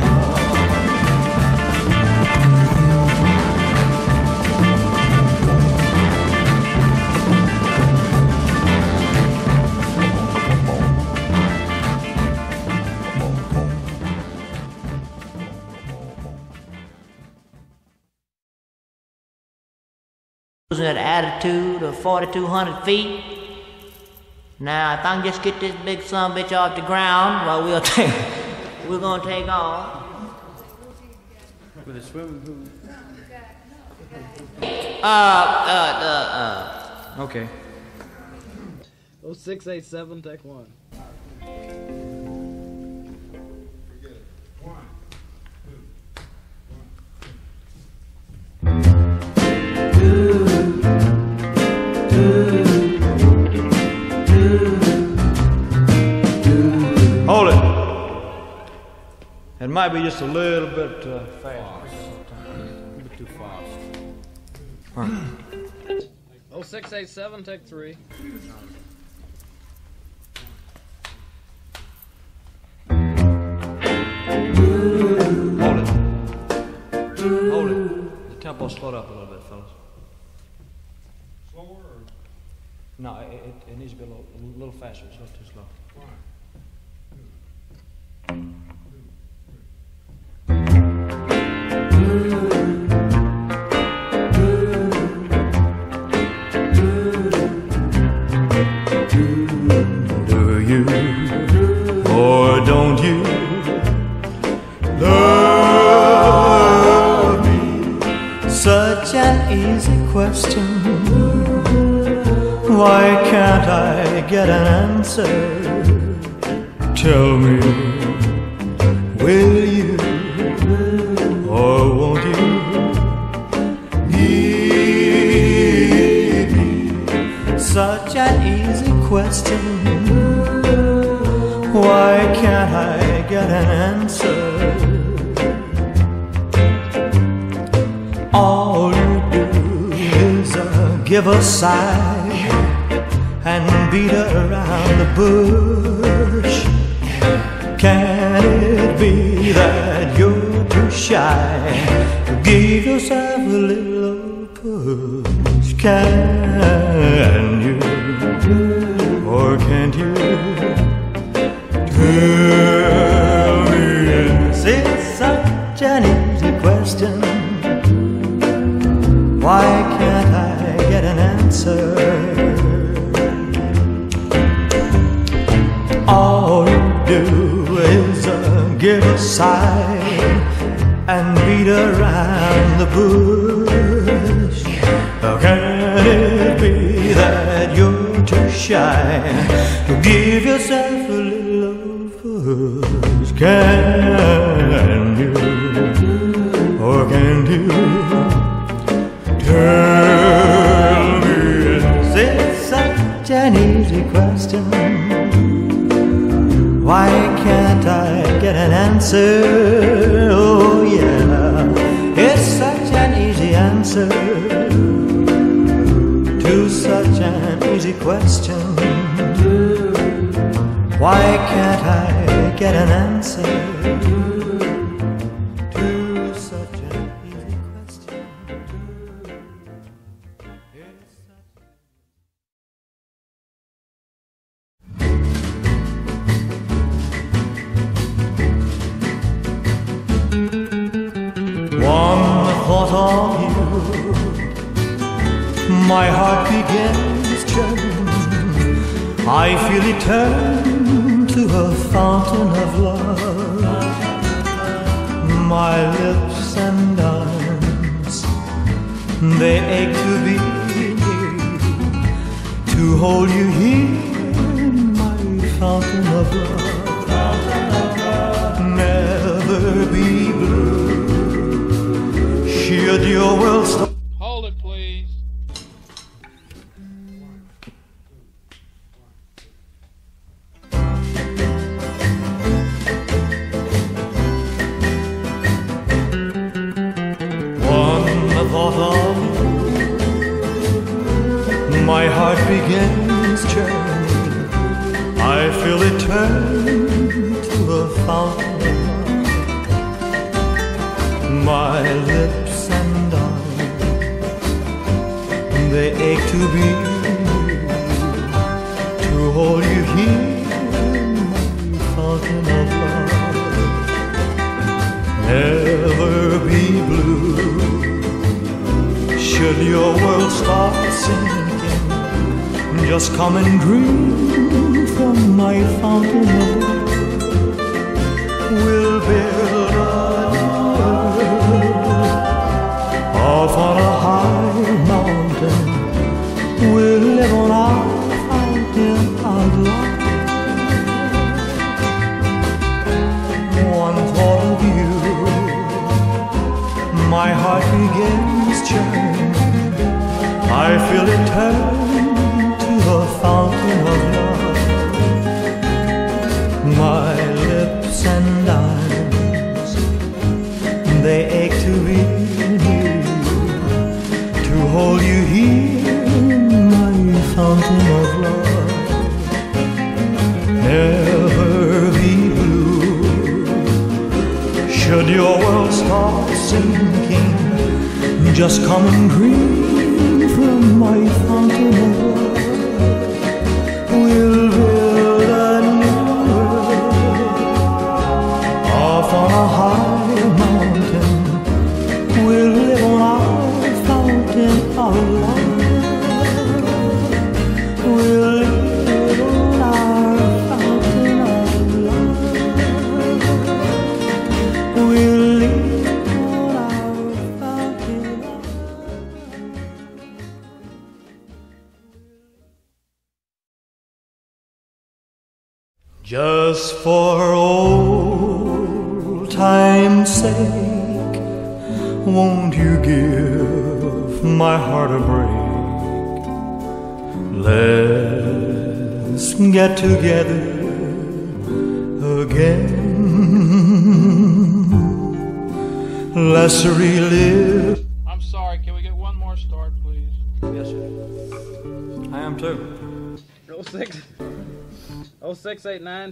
at an attitude of 4,200 feet. Now, if I can just get this big son bitch off the ground, well, we'll take we're gonna take off. With a swimming pool. Uh, uh, uh, uh. Okay. Oh six eight seven, take one. Hold It might be just a little bit uh, fast. A bit too fast. Oh six eight seven, take three. Hold it. Hold it. The tempo slowed up a little bit, fellas. Slower? No, it, it, it needs to be a little, a little faster. It's a little too slow. Do Tell me, will you or won't you? Give me such an easy question. Why can't I get an answer? All you do is uh, give a sigh and beat around the bush. Can it be that you're too shy give yourself a little push? Can you or can't you tell me? It's such an easy question. Why bush. How can it be that you're too shy to give yourself a little push? Can you or can't you? Tell me, is it such an easy question? Why can't I get an answer? Can't I get an answer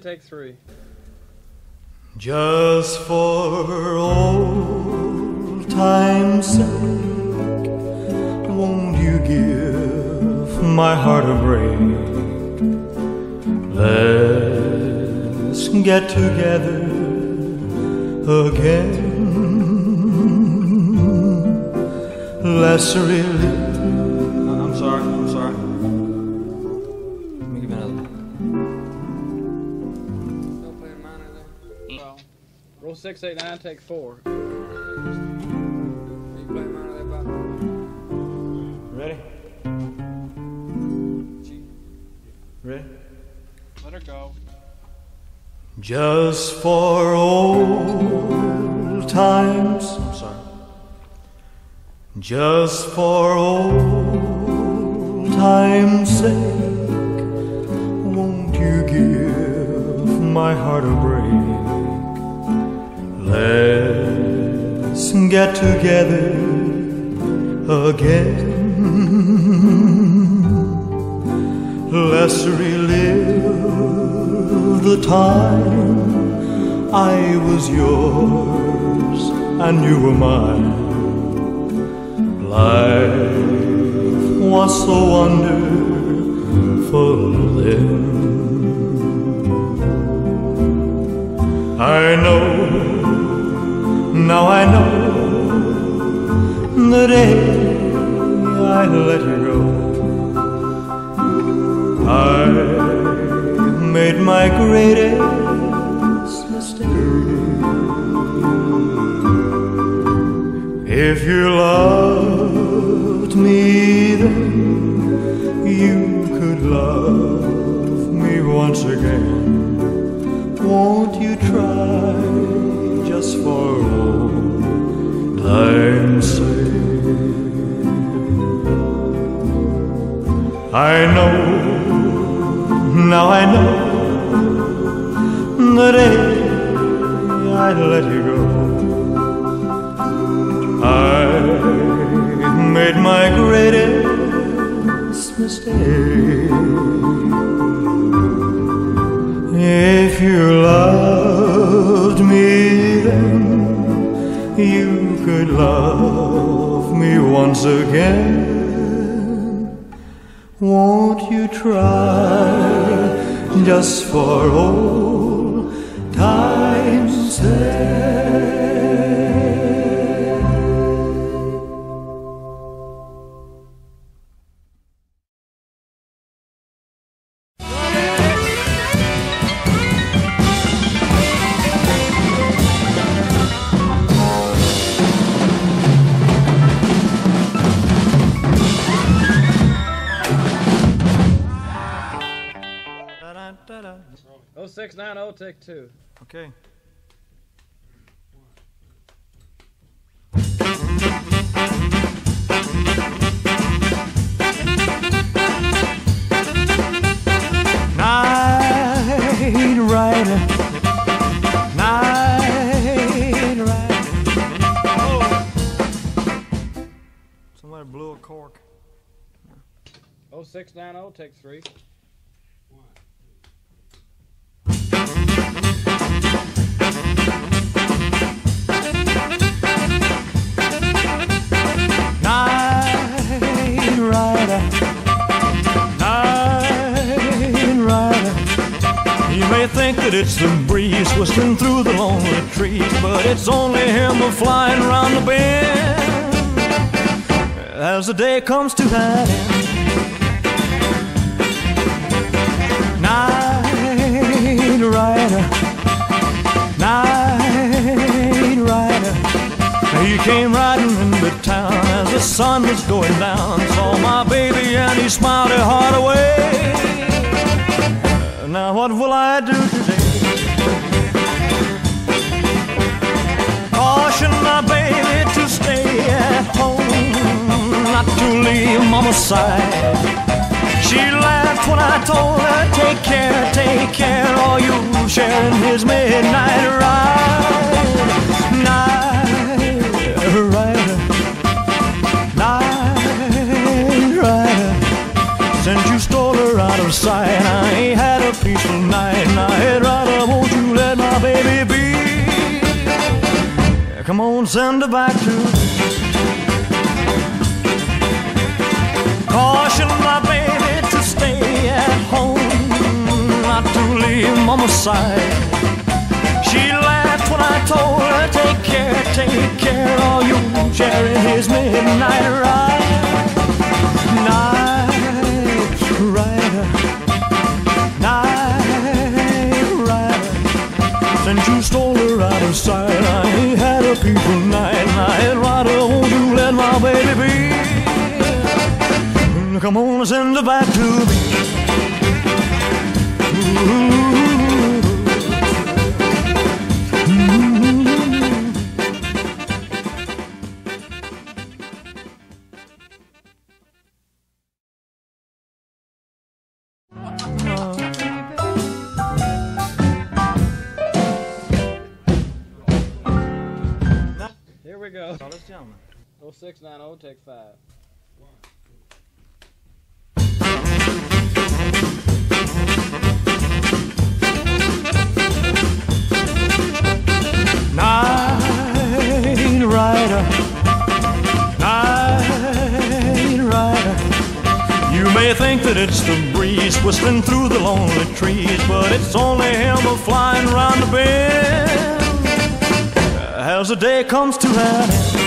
take three. Just for old time's sake, won't you give my heart a break? Let's get together again. Let's really. I'm sorry. I'm sorry. 689, take four. Ready? Ready? let her go. Just for old times. I'm sorry. Just for old time's sake, won't you give my heart a break? Let's get together again. Let's relive the time I was yours and you were mine. Life was so wonderful then. I know, now I know, the day I let you go. I made my greatest mistake. If you loved me then, you could love me once again. Won't you try for old time's sake? I know, now I know, the day I let you go. I made my greatest mistake. If you loved me then, you could love me once again. Won't you try just for old two. Okay. Night rider, night rider. Somebody blew a cork. 0690, take three. Think that it's the breeze whistling through the lonely trees, but it's only him flying around the bend as the day comes to an end. Night rider, night rider. He came riding into town as the sun was going down. Saw my baby and he smiled her heart away. Now what will I do today? Caution my baby to stay at home, not to leave mama's side. She laughed when I told her, take care, take care, or you sharing his midnight ride. Night rider, night rider. Since you stole her out of sight, I ain't had a peaceful night. Night rider, won't you let my baby be? Come on, send her back to Caution my baby to stay at home, not to leave mama's side. She laughed when I told her, take care, take care, or you sharing his midnight 0690, take five. Night rider, night rider. You may think that it's the breeze whistling through the lonely trees, but it's only him flying round the bend as the day comes to an end.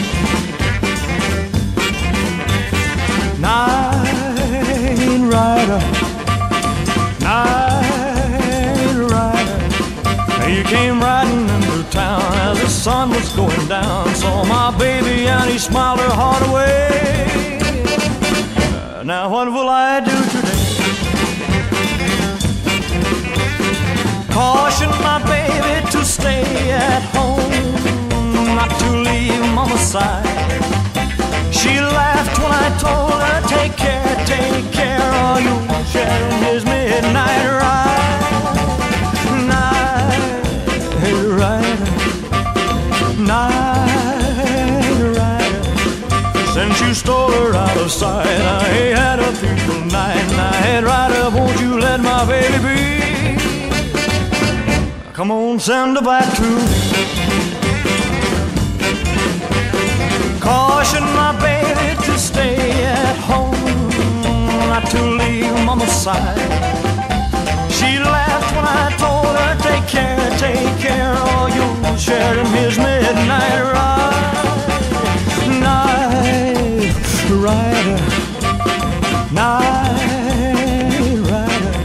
Down. Saw my baby and he smiled her heart away. Uh, Now what will I do today? Caution my baby to stay at home, not to leave mama's side. She laughed when I told her, take care, take care, or you sharing his midnight ride. Stole her out of sight, I ain't had a peaceful night. Night rider, won't you let my baby be? Come on, send her back to me. Caution my baby to stay at home, not to leave mama's side. She laughed when I told her, take care, take care, or you'll share in his midnight ride. Rider, night rider.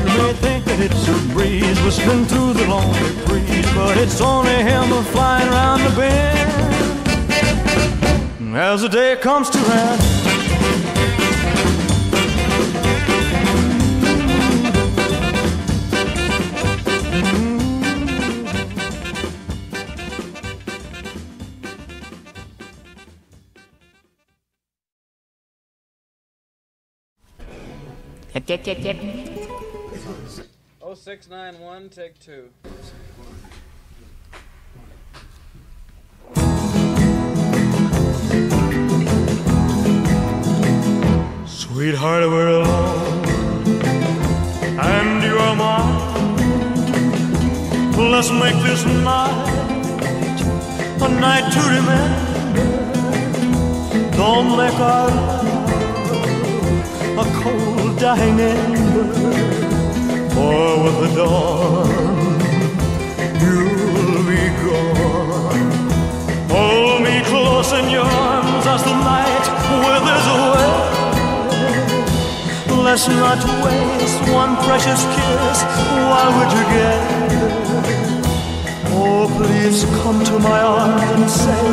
You may think that it's a breeze whistling through the lonely breeze, but it's only him flying round the bend as the day comes to end. Check, check, check. 0691, take two. Sweetheart, we're alone, and you are mine. Let's make this night a night to remember. Don't make our love a cold dying ember, for with the dawn you'll be gone. Hold me close in your arms as the night withers away. Let's not waste one precious kiss while we're together. Oh, please come to my arms and say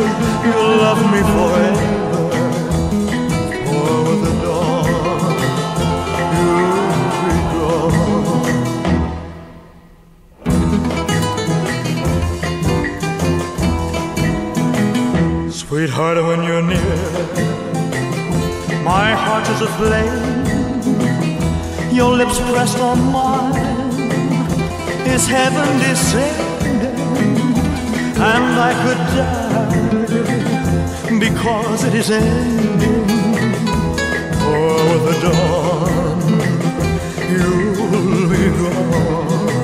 you'll love me forever. Sweetheart, when you're near, my heart is aflame. Your lips pressed on mine is heaven descending, and I could die because it is ending. For with the dawn, you'll be gone.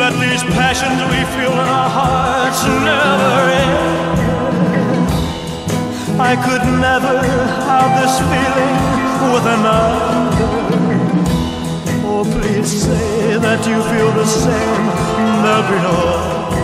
Let these passions we feel in our hearts never end. I could never have this feeling with another. Oh, please say that you feel the same. There'll be no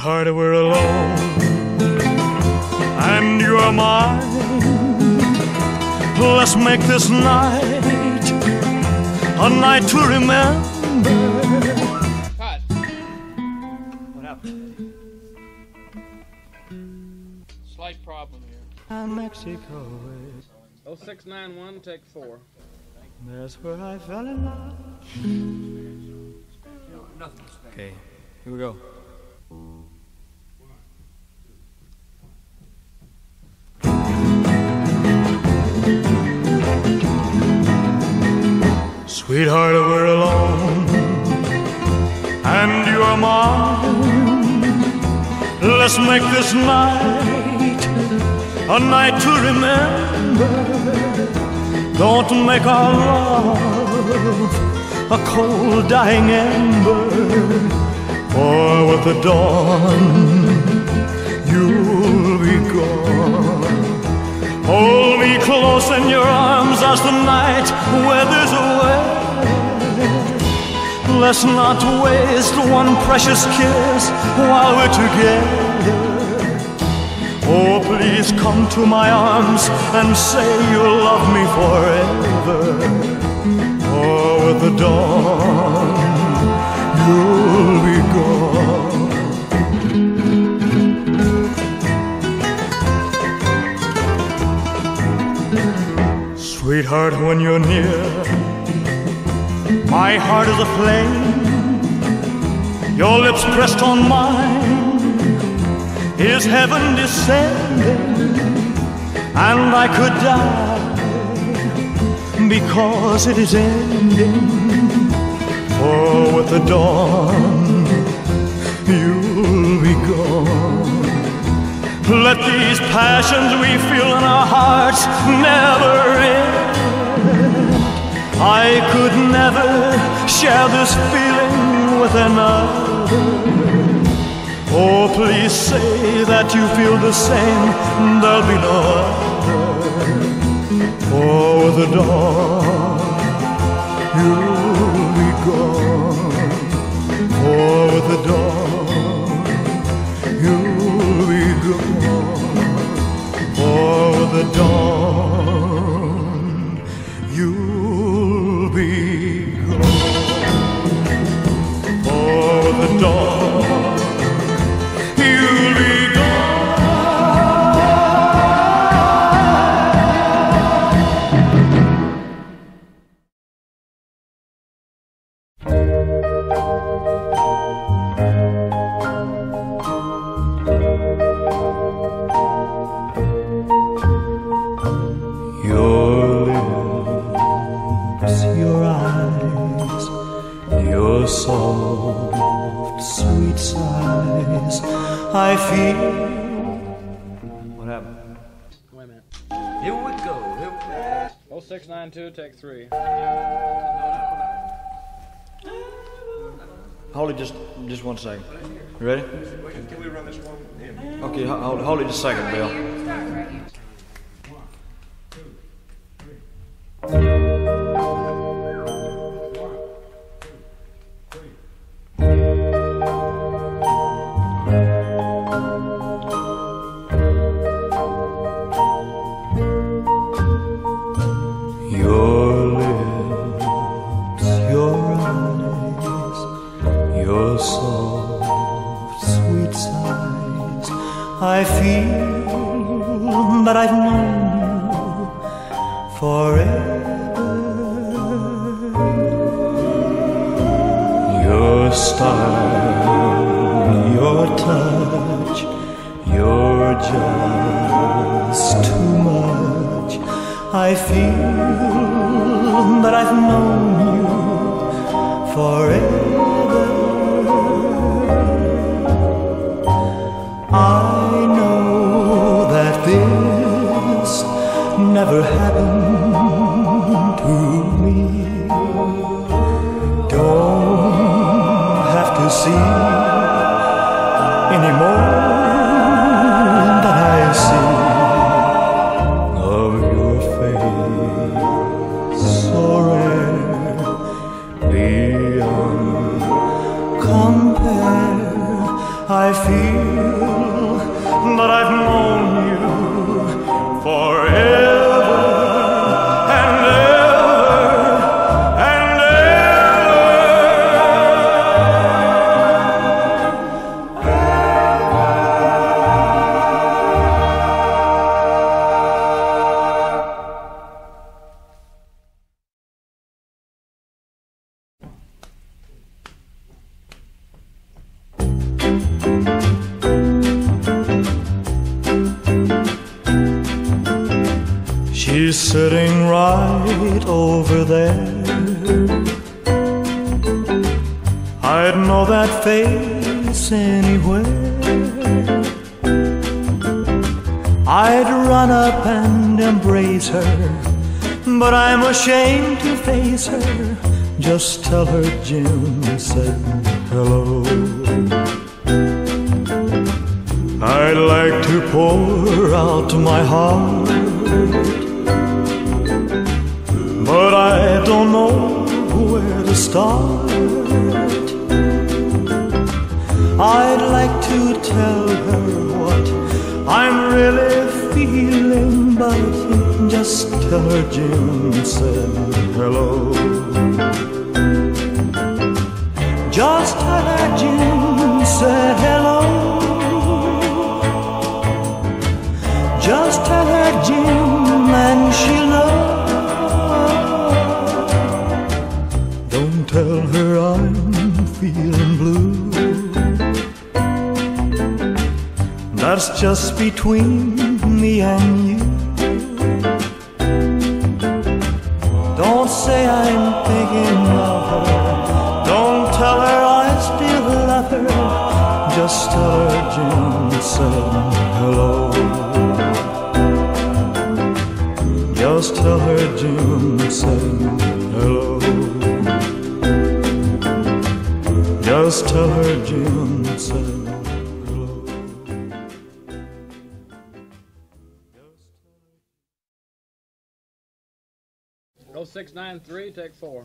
Sweetheart, we're alone, and you are mine. Let's make this night a night to remember. Cut. What happened? Slight problem here. And Mexico, Oh six nine one, take four. that's where I fell in love. Okay, here we go. Sweetheart, we're alone, and you are mine. Let's make this night a night to remember. Don't make our love a cold dying ember, for with the dawn you'll be gone. Hold me close in your arms as the night weathers away. Let's not waste one precious kiss while we're together. Oh, please come to my arms and say you'll love me forever. Oh, with the dawn, you'll be gone. Sweetheart, when you're near, my heart is aflame. Your lips pressed on mine is heaven descending, and I could die because it is ending. For with the dawn, you'll be gone. Let these passions we feel in our hearts never end. I could never share this feeling with another. Oh, please say that you feel the same. There'll be no other. For with the dawn, you'll be gone. For with the dawn, you'll be gone. For with the dawn, For hold, hold it just a second, Bill. I feel that I've known you forever. Your style, your touch, you're just too much. I feel that I've known you forever. Never happened to me. Don't have to see anymore than I see said hello. Just her Jim said hello. Just tell her Jim and she'll know. Don't tell her I'm feeling blue. That's just between Oh six nine three, take four.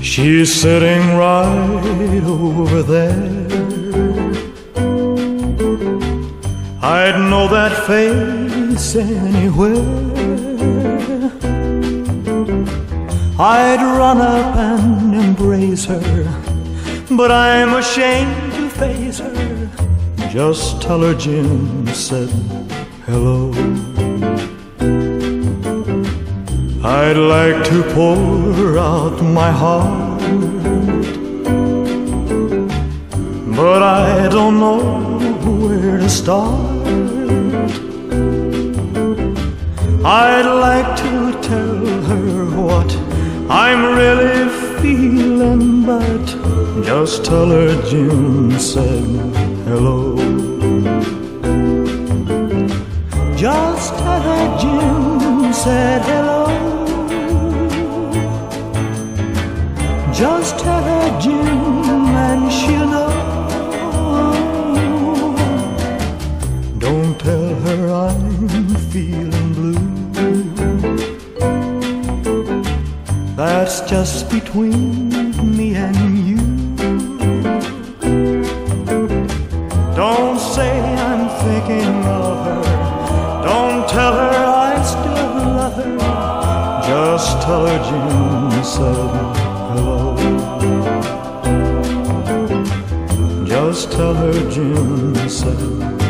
She's sitting right over there. I'd know that face anywhere. I'd run up and embrace her, but I'm ashamed to face her. Just tell her Jim said hello. I'd like to pour out my heart, but I don't know where to start. I'd like to tell her what I'm really feeling, but just tell her Jim said hello. Just tell her Jim said hello. Just tell her Jim and she'll know. Don't tell her I'm feeling just between me and you. Don't say I'm thinking of her. Don't tell her I still love her. Just tell her Jim said hello. Just tell her Jim said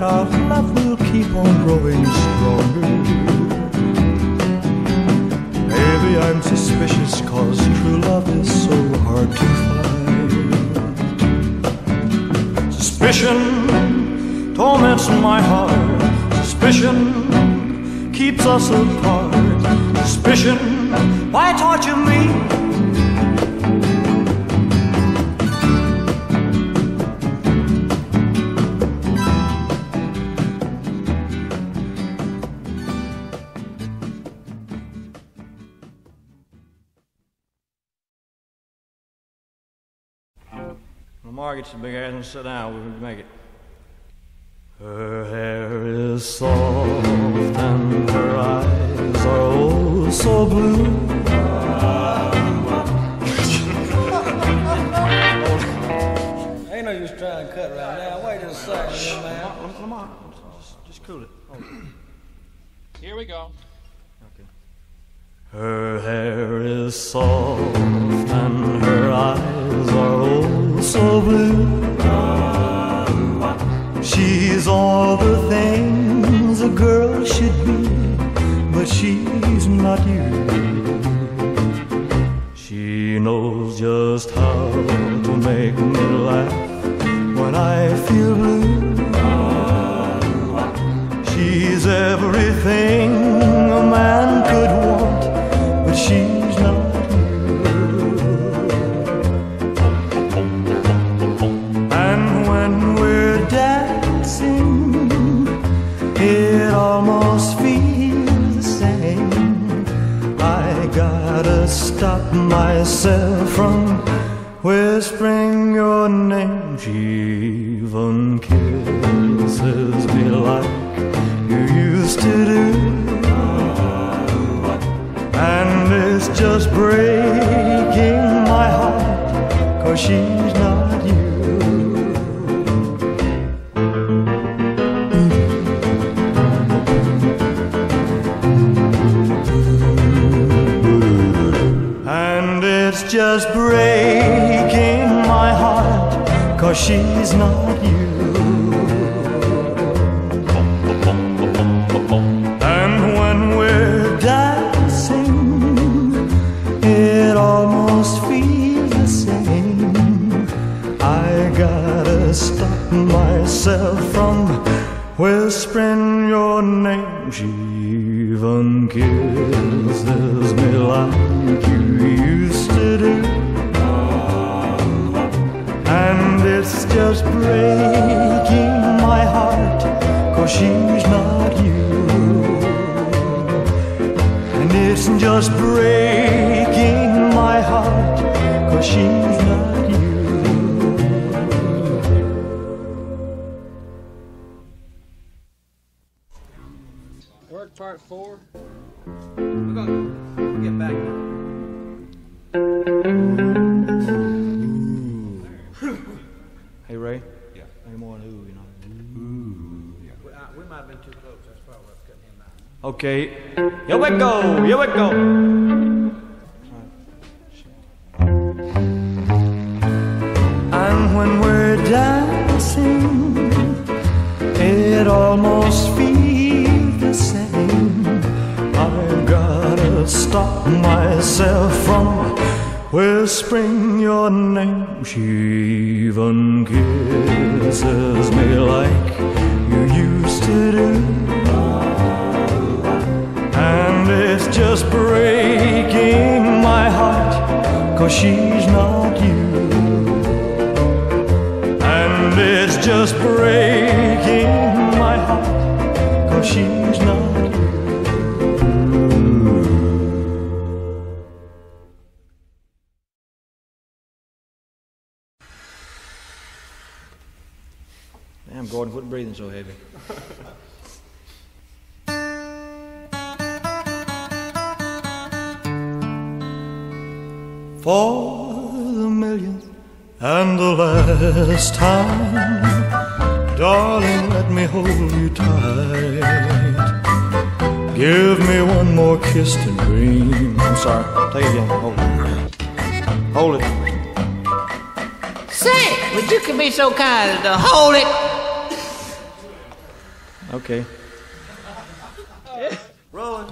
that our love will keep on growing stronger. Maybe I'm suspicious cause true love is so hard to find. Suspicion torments my heart. Suspicion keeps us apart. Suspicion, why torture me? Gets a big ass and sit down. We can make it. Her hair is soft and her eyes are oh so blue. Ain't no use trying to cut right now. Wait a second, man. Lamar, just, just cool it. Here we go. Okay. Her hair is soft and her eyes are oh so blue. She's all the things a girl should be, but she's not you. She knows just how to make me laugh when I feel blue. She's everything a man could want, myself from whispering your name. She even kisses me like you used to do. And it's just breaking my heart, cause she's just breaking my heart, cause she's not you. And when we're dancing, it almost feels the same. I gotta stop myself from whispering your name. She even just breaking my heart, cause she's not you. And it's just breaking my heart, cause she's not you. Work part four. Been too close. That's probably what's cutting him out. Okay. Here we go. Here we go. And when we're dancing, it almost feels the same. I've gotta stop myself from whispering your name. She even kisses me like you used to do. And it's just breaking my heart, cause she's not you. And it's just breaking my heart, cause she's not you. Damn, Gordon, quit breathing so heavy. For the millionth and the last time, darling, let me hold you tight. Give me one more kiss to dream. I'm sorry. Take it again. Hold it. Hold it. Say, would you be so kind as to hold it? Okay. Rolling.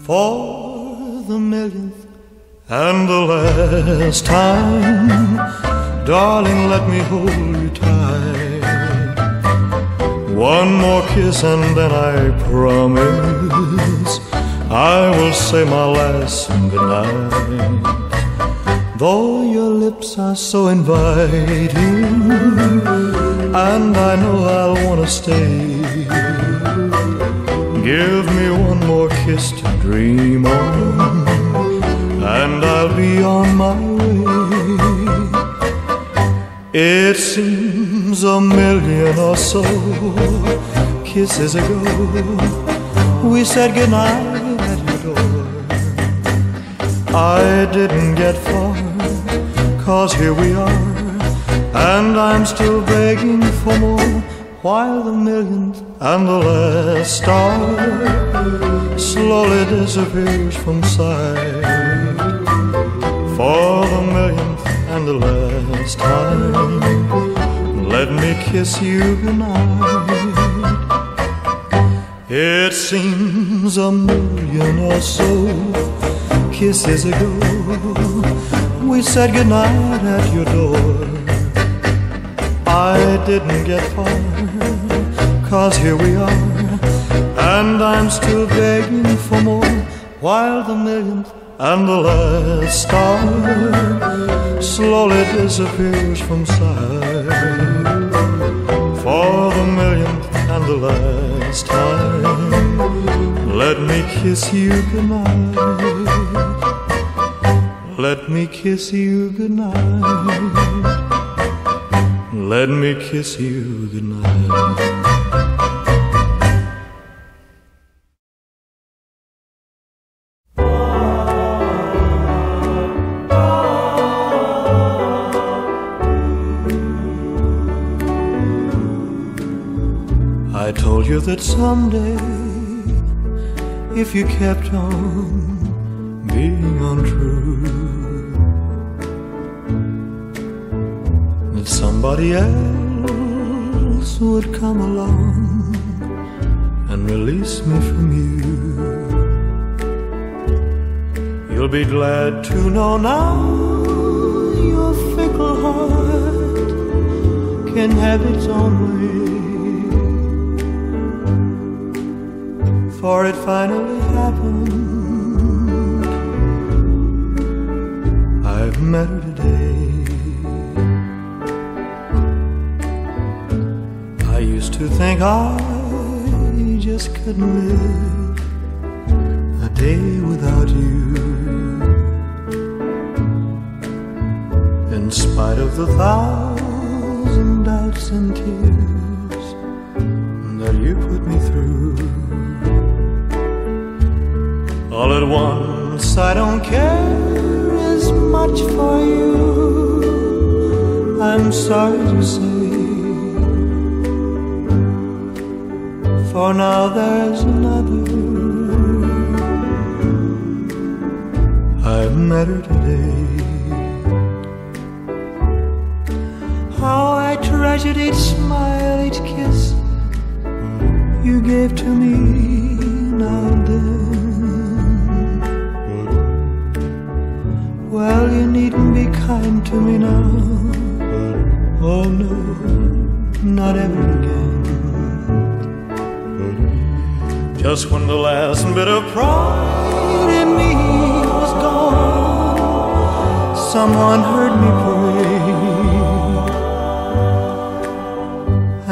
For the millionth and the last time, darling, let me hold you tight. One more kiss and then I promise I will say my last goodnight. Though your lips are so inviting, and I know I'll wanna stay. Give me one more kiss to dream on, and I'll be on my way. It seems a million or so kisses ago, we said goodnight at your door. I didn't get far, cause here we are, and I'm still begging for more, while the millionth and the last star slowly disappears from sight. For the millionth and the last time, let me kiss you goodnight. It seems a million or so kisses ago, we said goodnight at your door. I didn't get far, cause here we are, and I'm still begging for more, while the millionth and the last star slowly disappears from sight. For the millionth and the last time, let me kiss you goodnight. Let me kiss you goodnight. Let me kiss you goodnight. I told you that someday, if you kept on being untrue, somebody else would come along and release me from you. You'll be glad to know now your fickle heart can have its own way. For it finally happened. I've met think I just couldn't live a day without you. In spite of the thousand doubts and tears that you put me through. All at once, I don't care as much for you I'm sorry to say. For now there's another. I met her today. How I treasured each smile, each kiss you gave to me now and then. Well, you needn't be kind to me now. Just when the last bit of pride in me was gone, someone heard me pray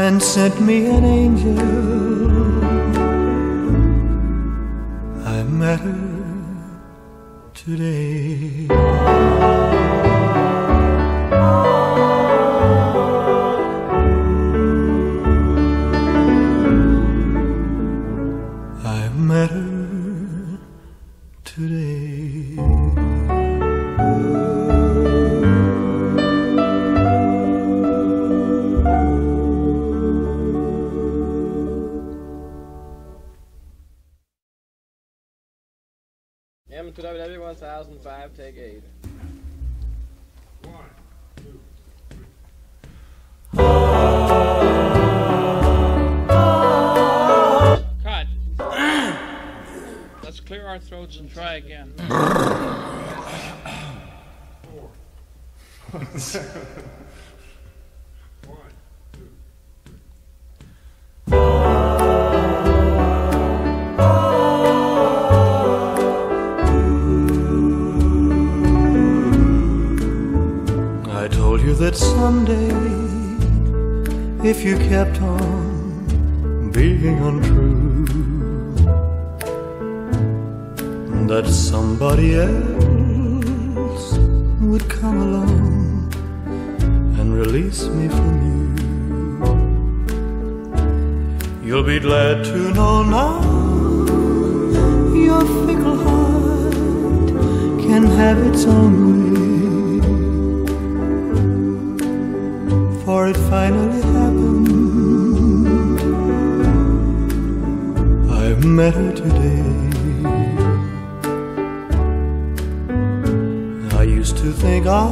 and sent me an angel. I met her today. M2WW 1005, take 8. Cut. Let's clear our throats and try again. I that someday, if you kept on being untrue, that somebody else would come along and release me from you. You'll be glad to know now your fickle heart can have its own way. For it finally happened. I met her today. I used to think I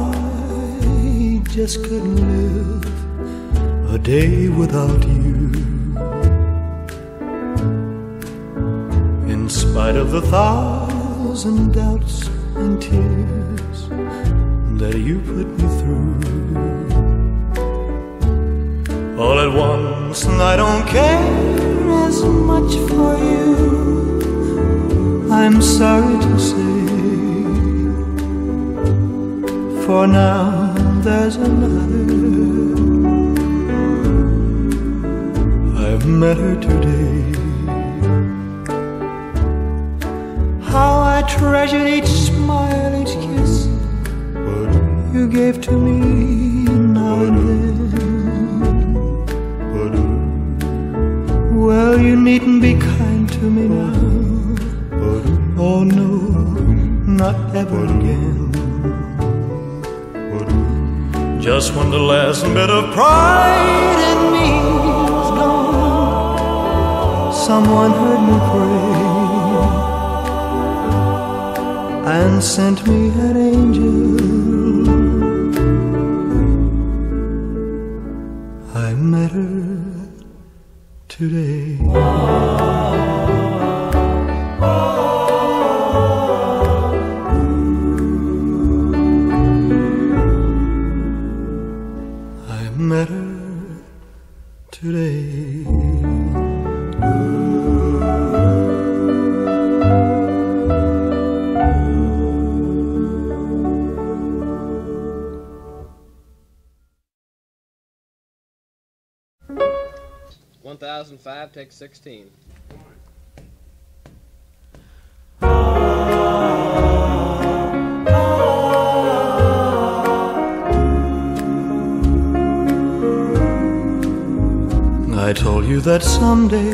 just couldn't live a day without you. In spite of the thousand doubts and tears that you put me through. All at once, and I don't care as much for you. I'm sorry to say, for now there's another. I've met her today. How I treasured each smile, each kiss you gave to me now and then. Needn't be kind to me now. Oh no, not ever again. Just when the last bit of pride in me was gone, someone heard me pray and sent me an angel. 16. I told you that someday,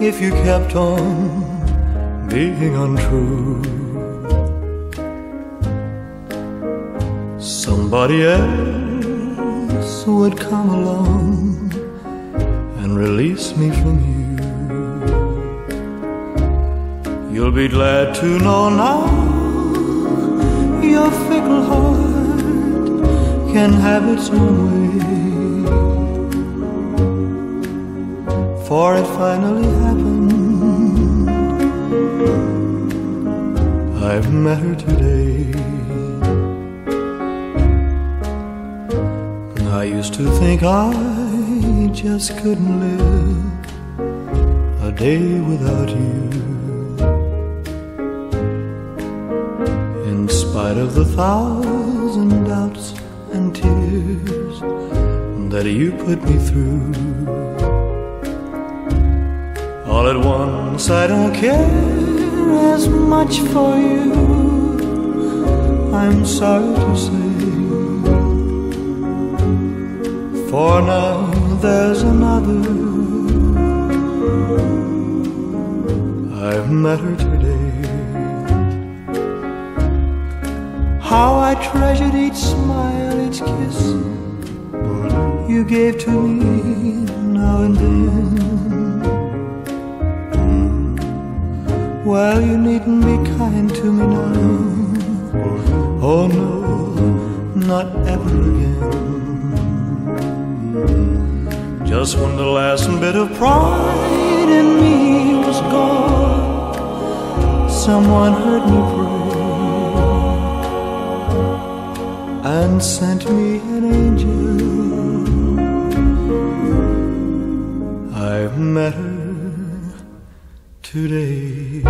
if you kept on being untrue, somebody else would come along release me from you. You'll be glad to know now your fickle heart can have its own way. For it finally happened. I've met her today. I used to think I just couldn't live a day without you. In spite of the thousand doubts and tears that you put me through. All at once, I don't care as much for you. I'm sorry to say. For now there's another. I've met her today. How I treasured each smile, each kiss you gave to me now and then. Well, you needn't be kind to me now. Oh no, not ever again. Just when the last bit of pride in me was gone, someone heard me pray and sent me an angel. I've met her today.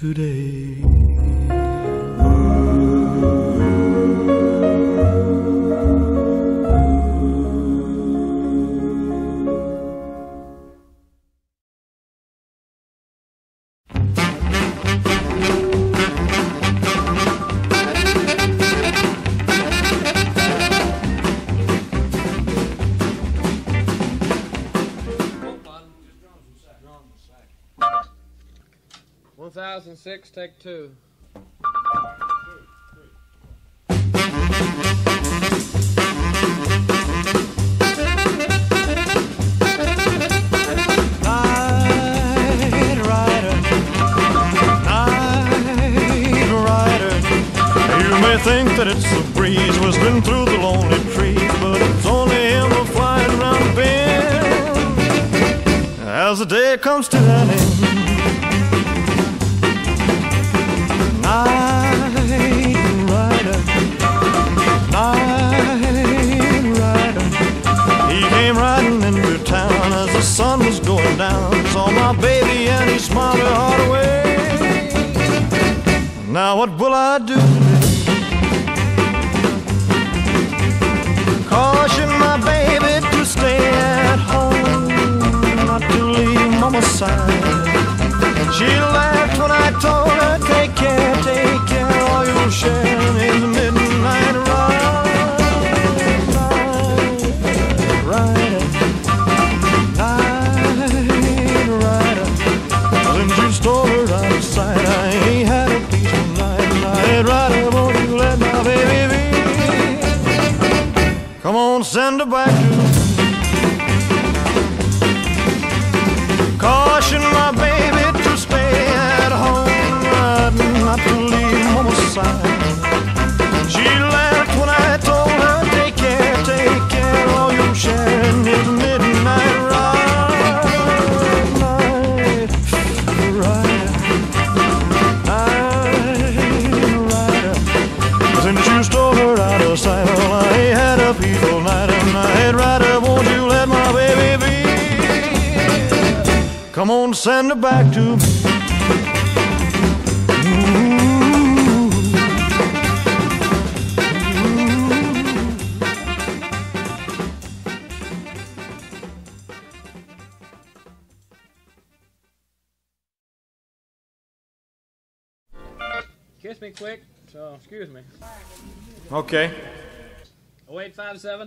Today. Take 2.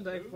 0857, take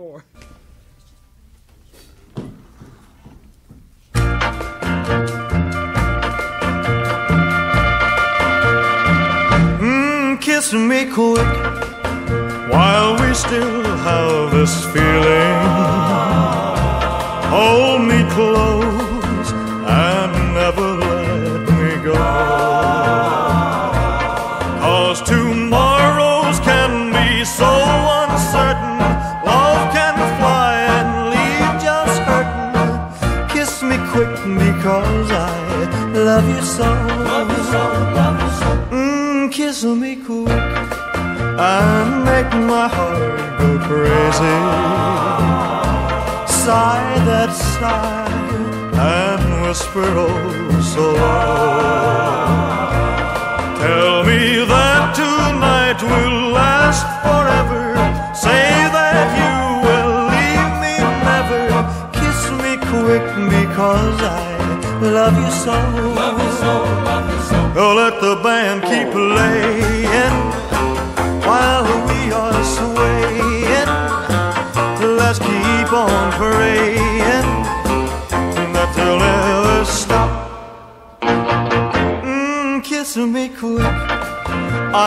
kiss me quick.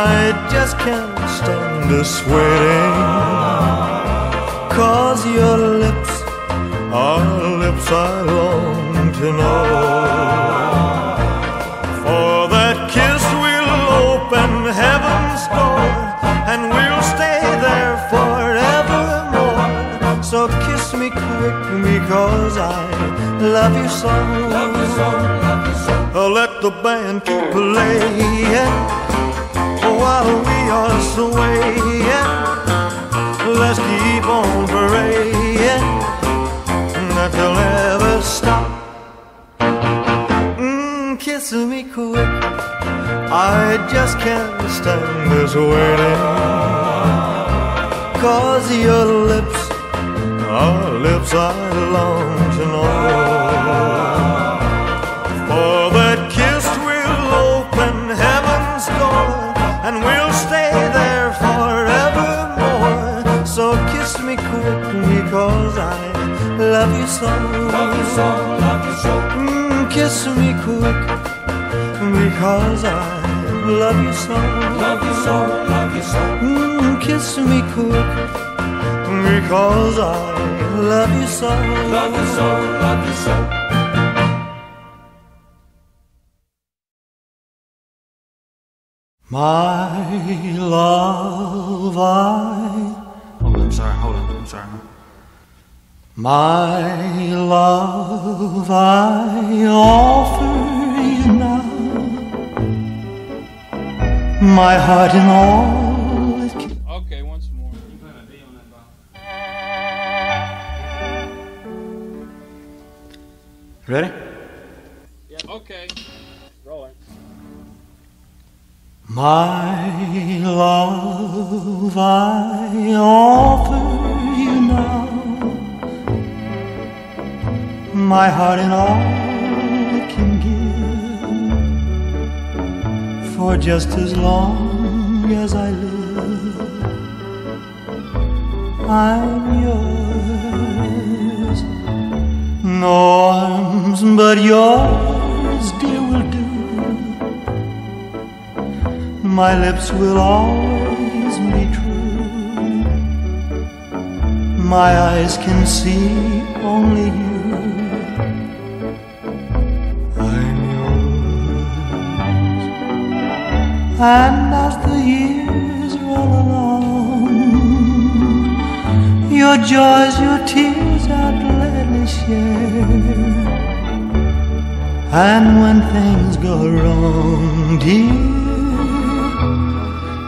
I just can't stand this waiting. Cause your lips are lips I long to know. For that kiss will open heaven's door and we'll stay there forevermore. So kiss me quick because I love you so. Love you so, love you so. Oh, let the band keep playing while we are swaying. Let's keep on praying that they'll never stop. Mm, kiss me quick. I just can't stand this waiting. Cause your lips are lips I long to know. Because I love you so. Love you so, love you so. Mm, kiss me quick because I love you so. Love you so, love you so. Mm, kiss me quick because I love you so. Love you so, love you so. My love, I. My love, I offer you now. My heart and all it can. Okay, once more. Ready? Yeah, okay. Rolling. My love, I offer My heart and all it can give. For just as long as I live, I'm yours. No arms but yours, dear, will do. My lips will always be true. My eyes can see only you. And as the years roll along, your joys, your tears I'll gladly share. And when things go wrong, dear,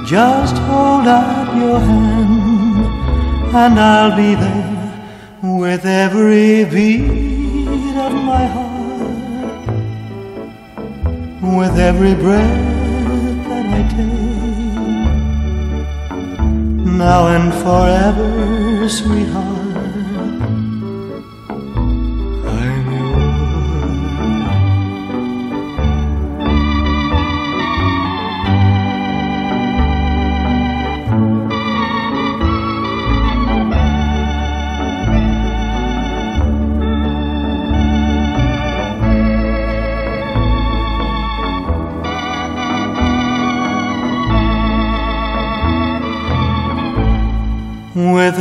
just hold out your hand, and I'll be there with every beat of my heart, with every breath Now and forever, sweetheart.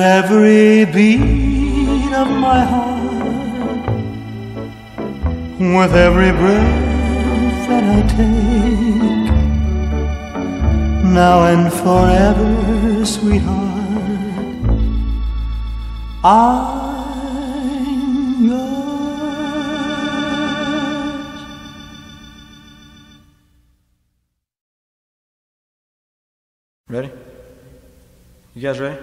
Every beat of my heart, with every breath that I take, now and forever, sweetheart, I'm yours. Ready? You guys ready?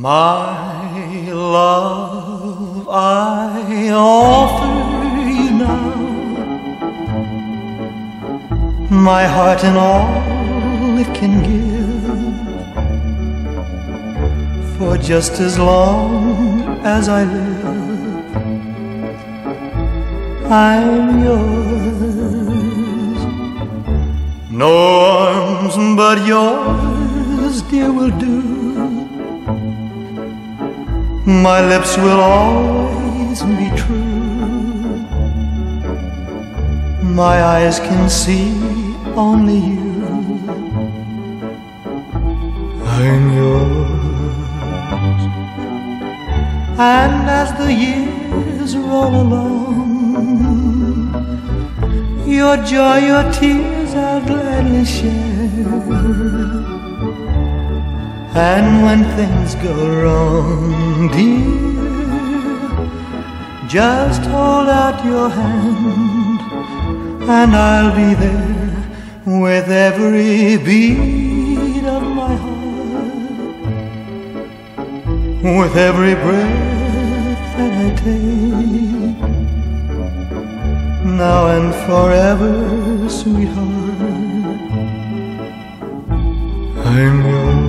My love, I offer you now my heart and all it can give. For just as long as I live, I'm yours. No arms but yours, dear, will do. My lips will always be true. My eyes can see only you. I'm yours. And as the years roll along, your joy, your tears I'll gladly share. And when things go wrong, dear, just hold out your hand, and I'll be there with every beat of my heart, with every breath that I take, now and forever, sweetheart. I'm yours.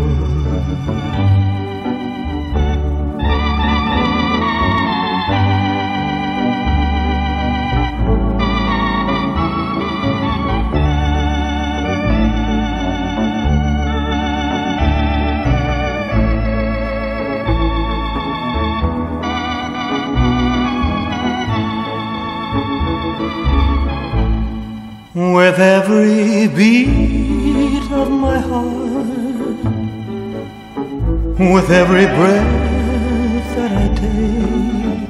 With every breath that I take,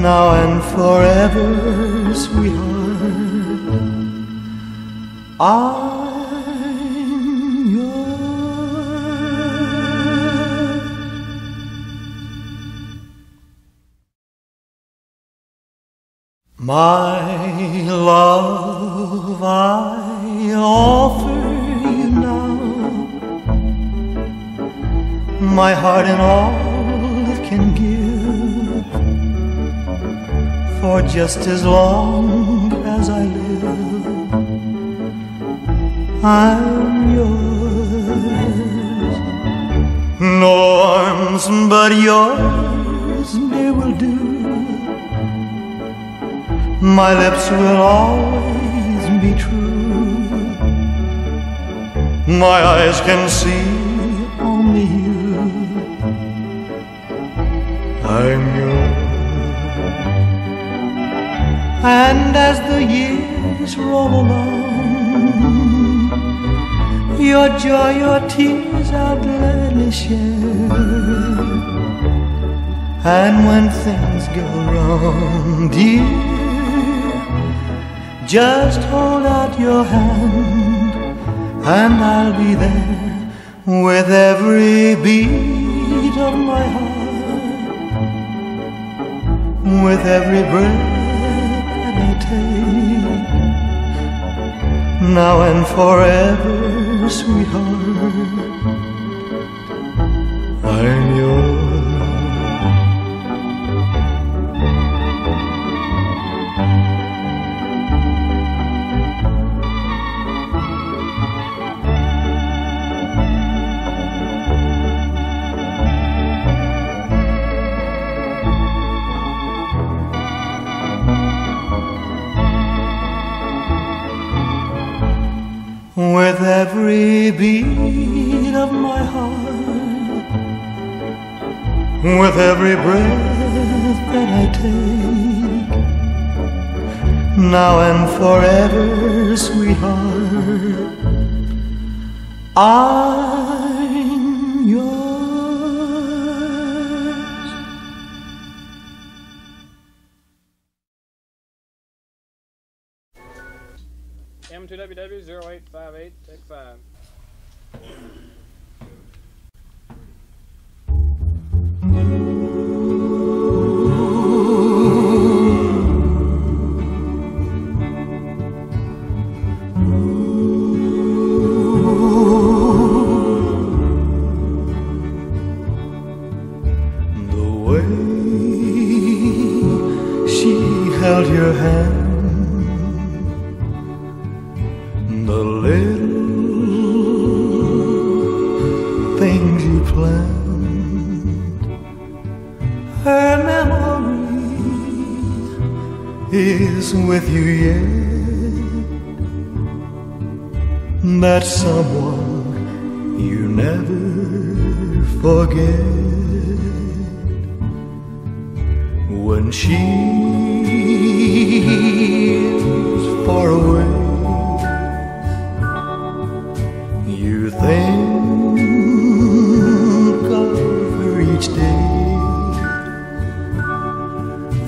now and forever, sweetheart, Will always be true. My eyes can see only you. I'm yours. And as the years roll along, your joy, your tears I'll gladly share. And when things go wrong, dear, just hold out your hand, and I'll be there with every beat of my heart, with every breath that I take, now and forever, sweetheart. when she's far away. You think of her each day,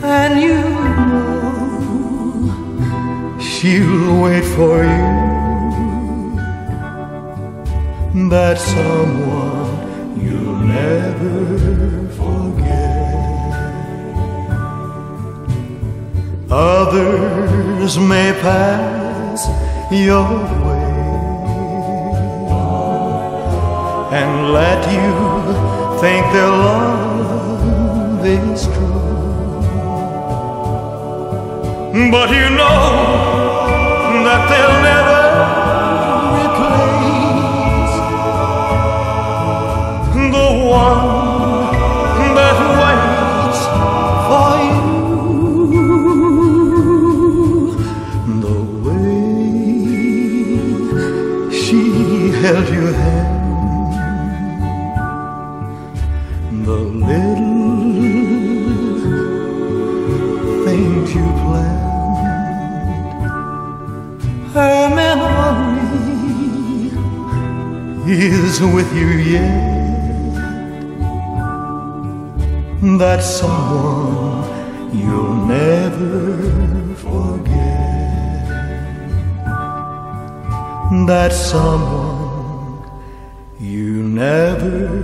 and you know she'll wait for you. That someone Things may pass your way and let you think their love is true. But you know that their with you yet. That someone you'll never forget. That someone you never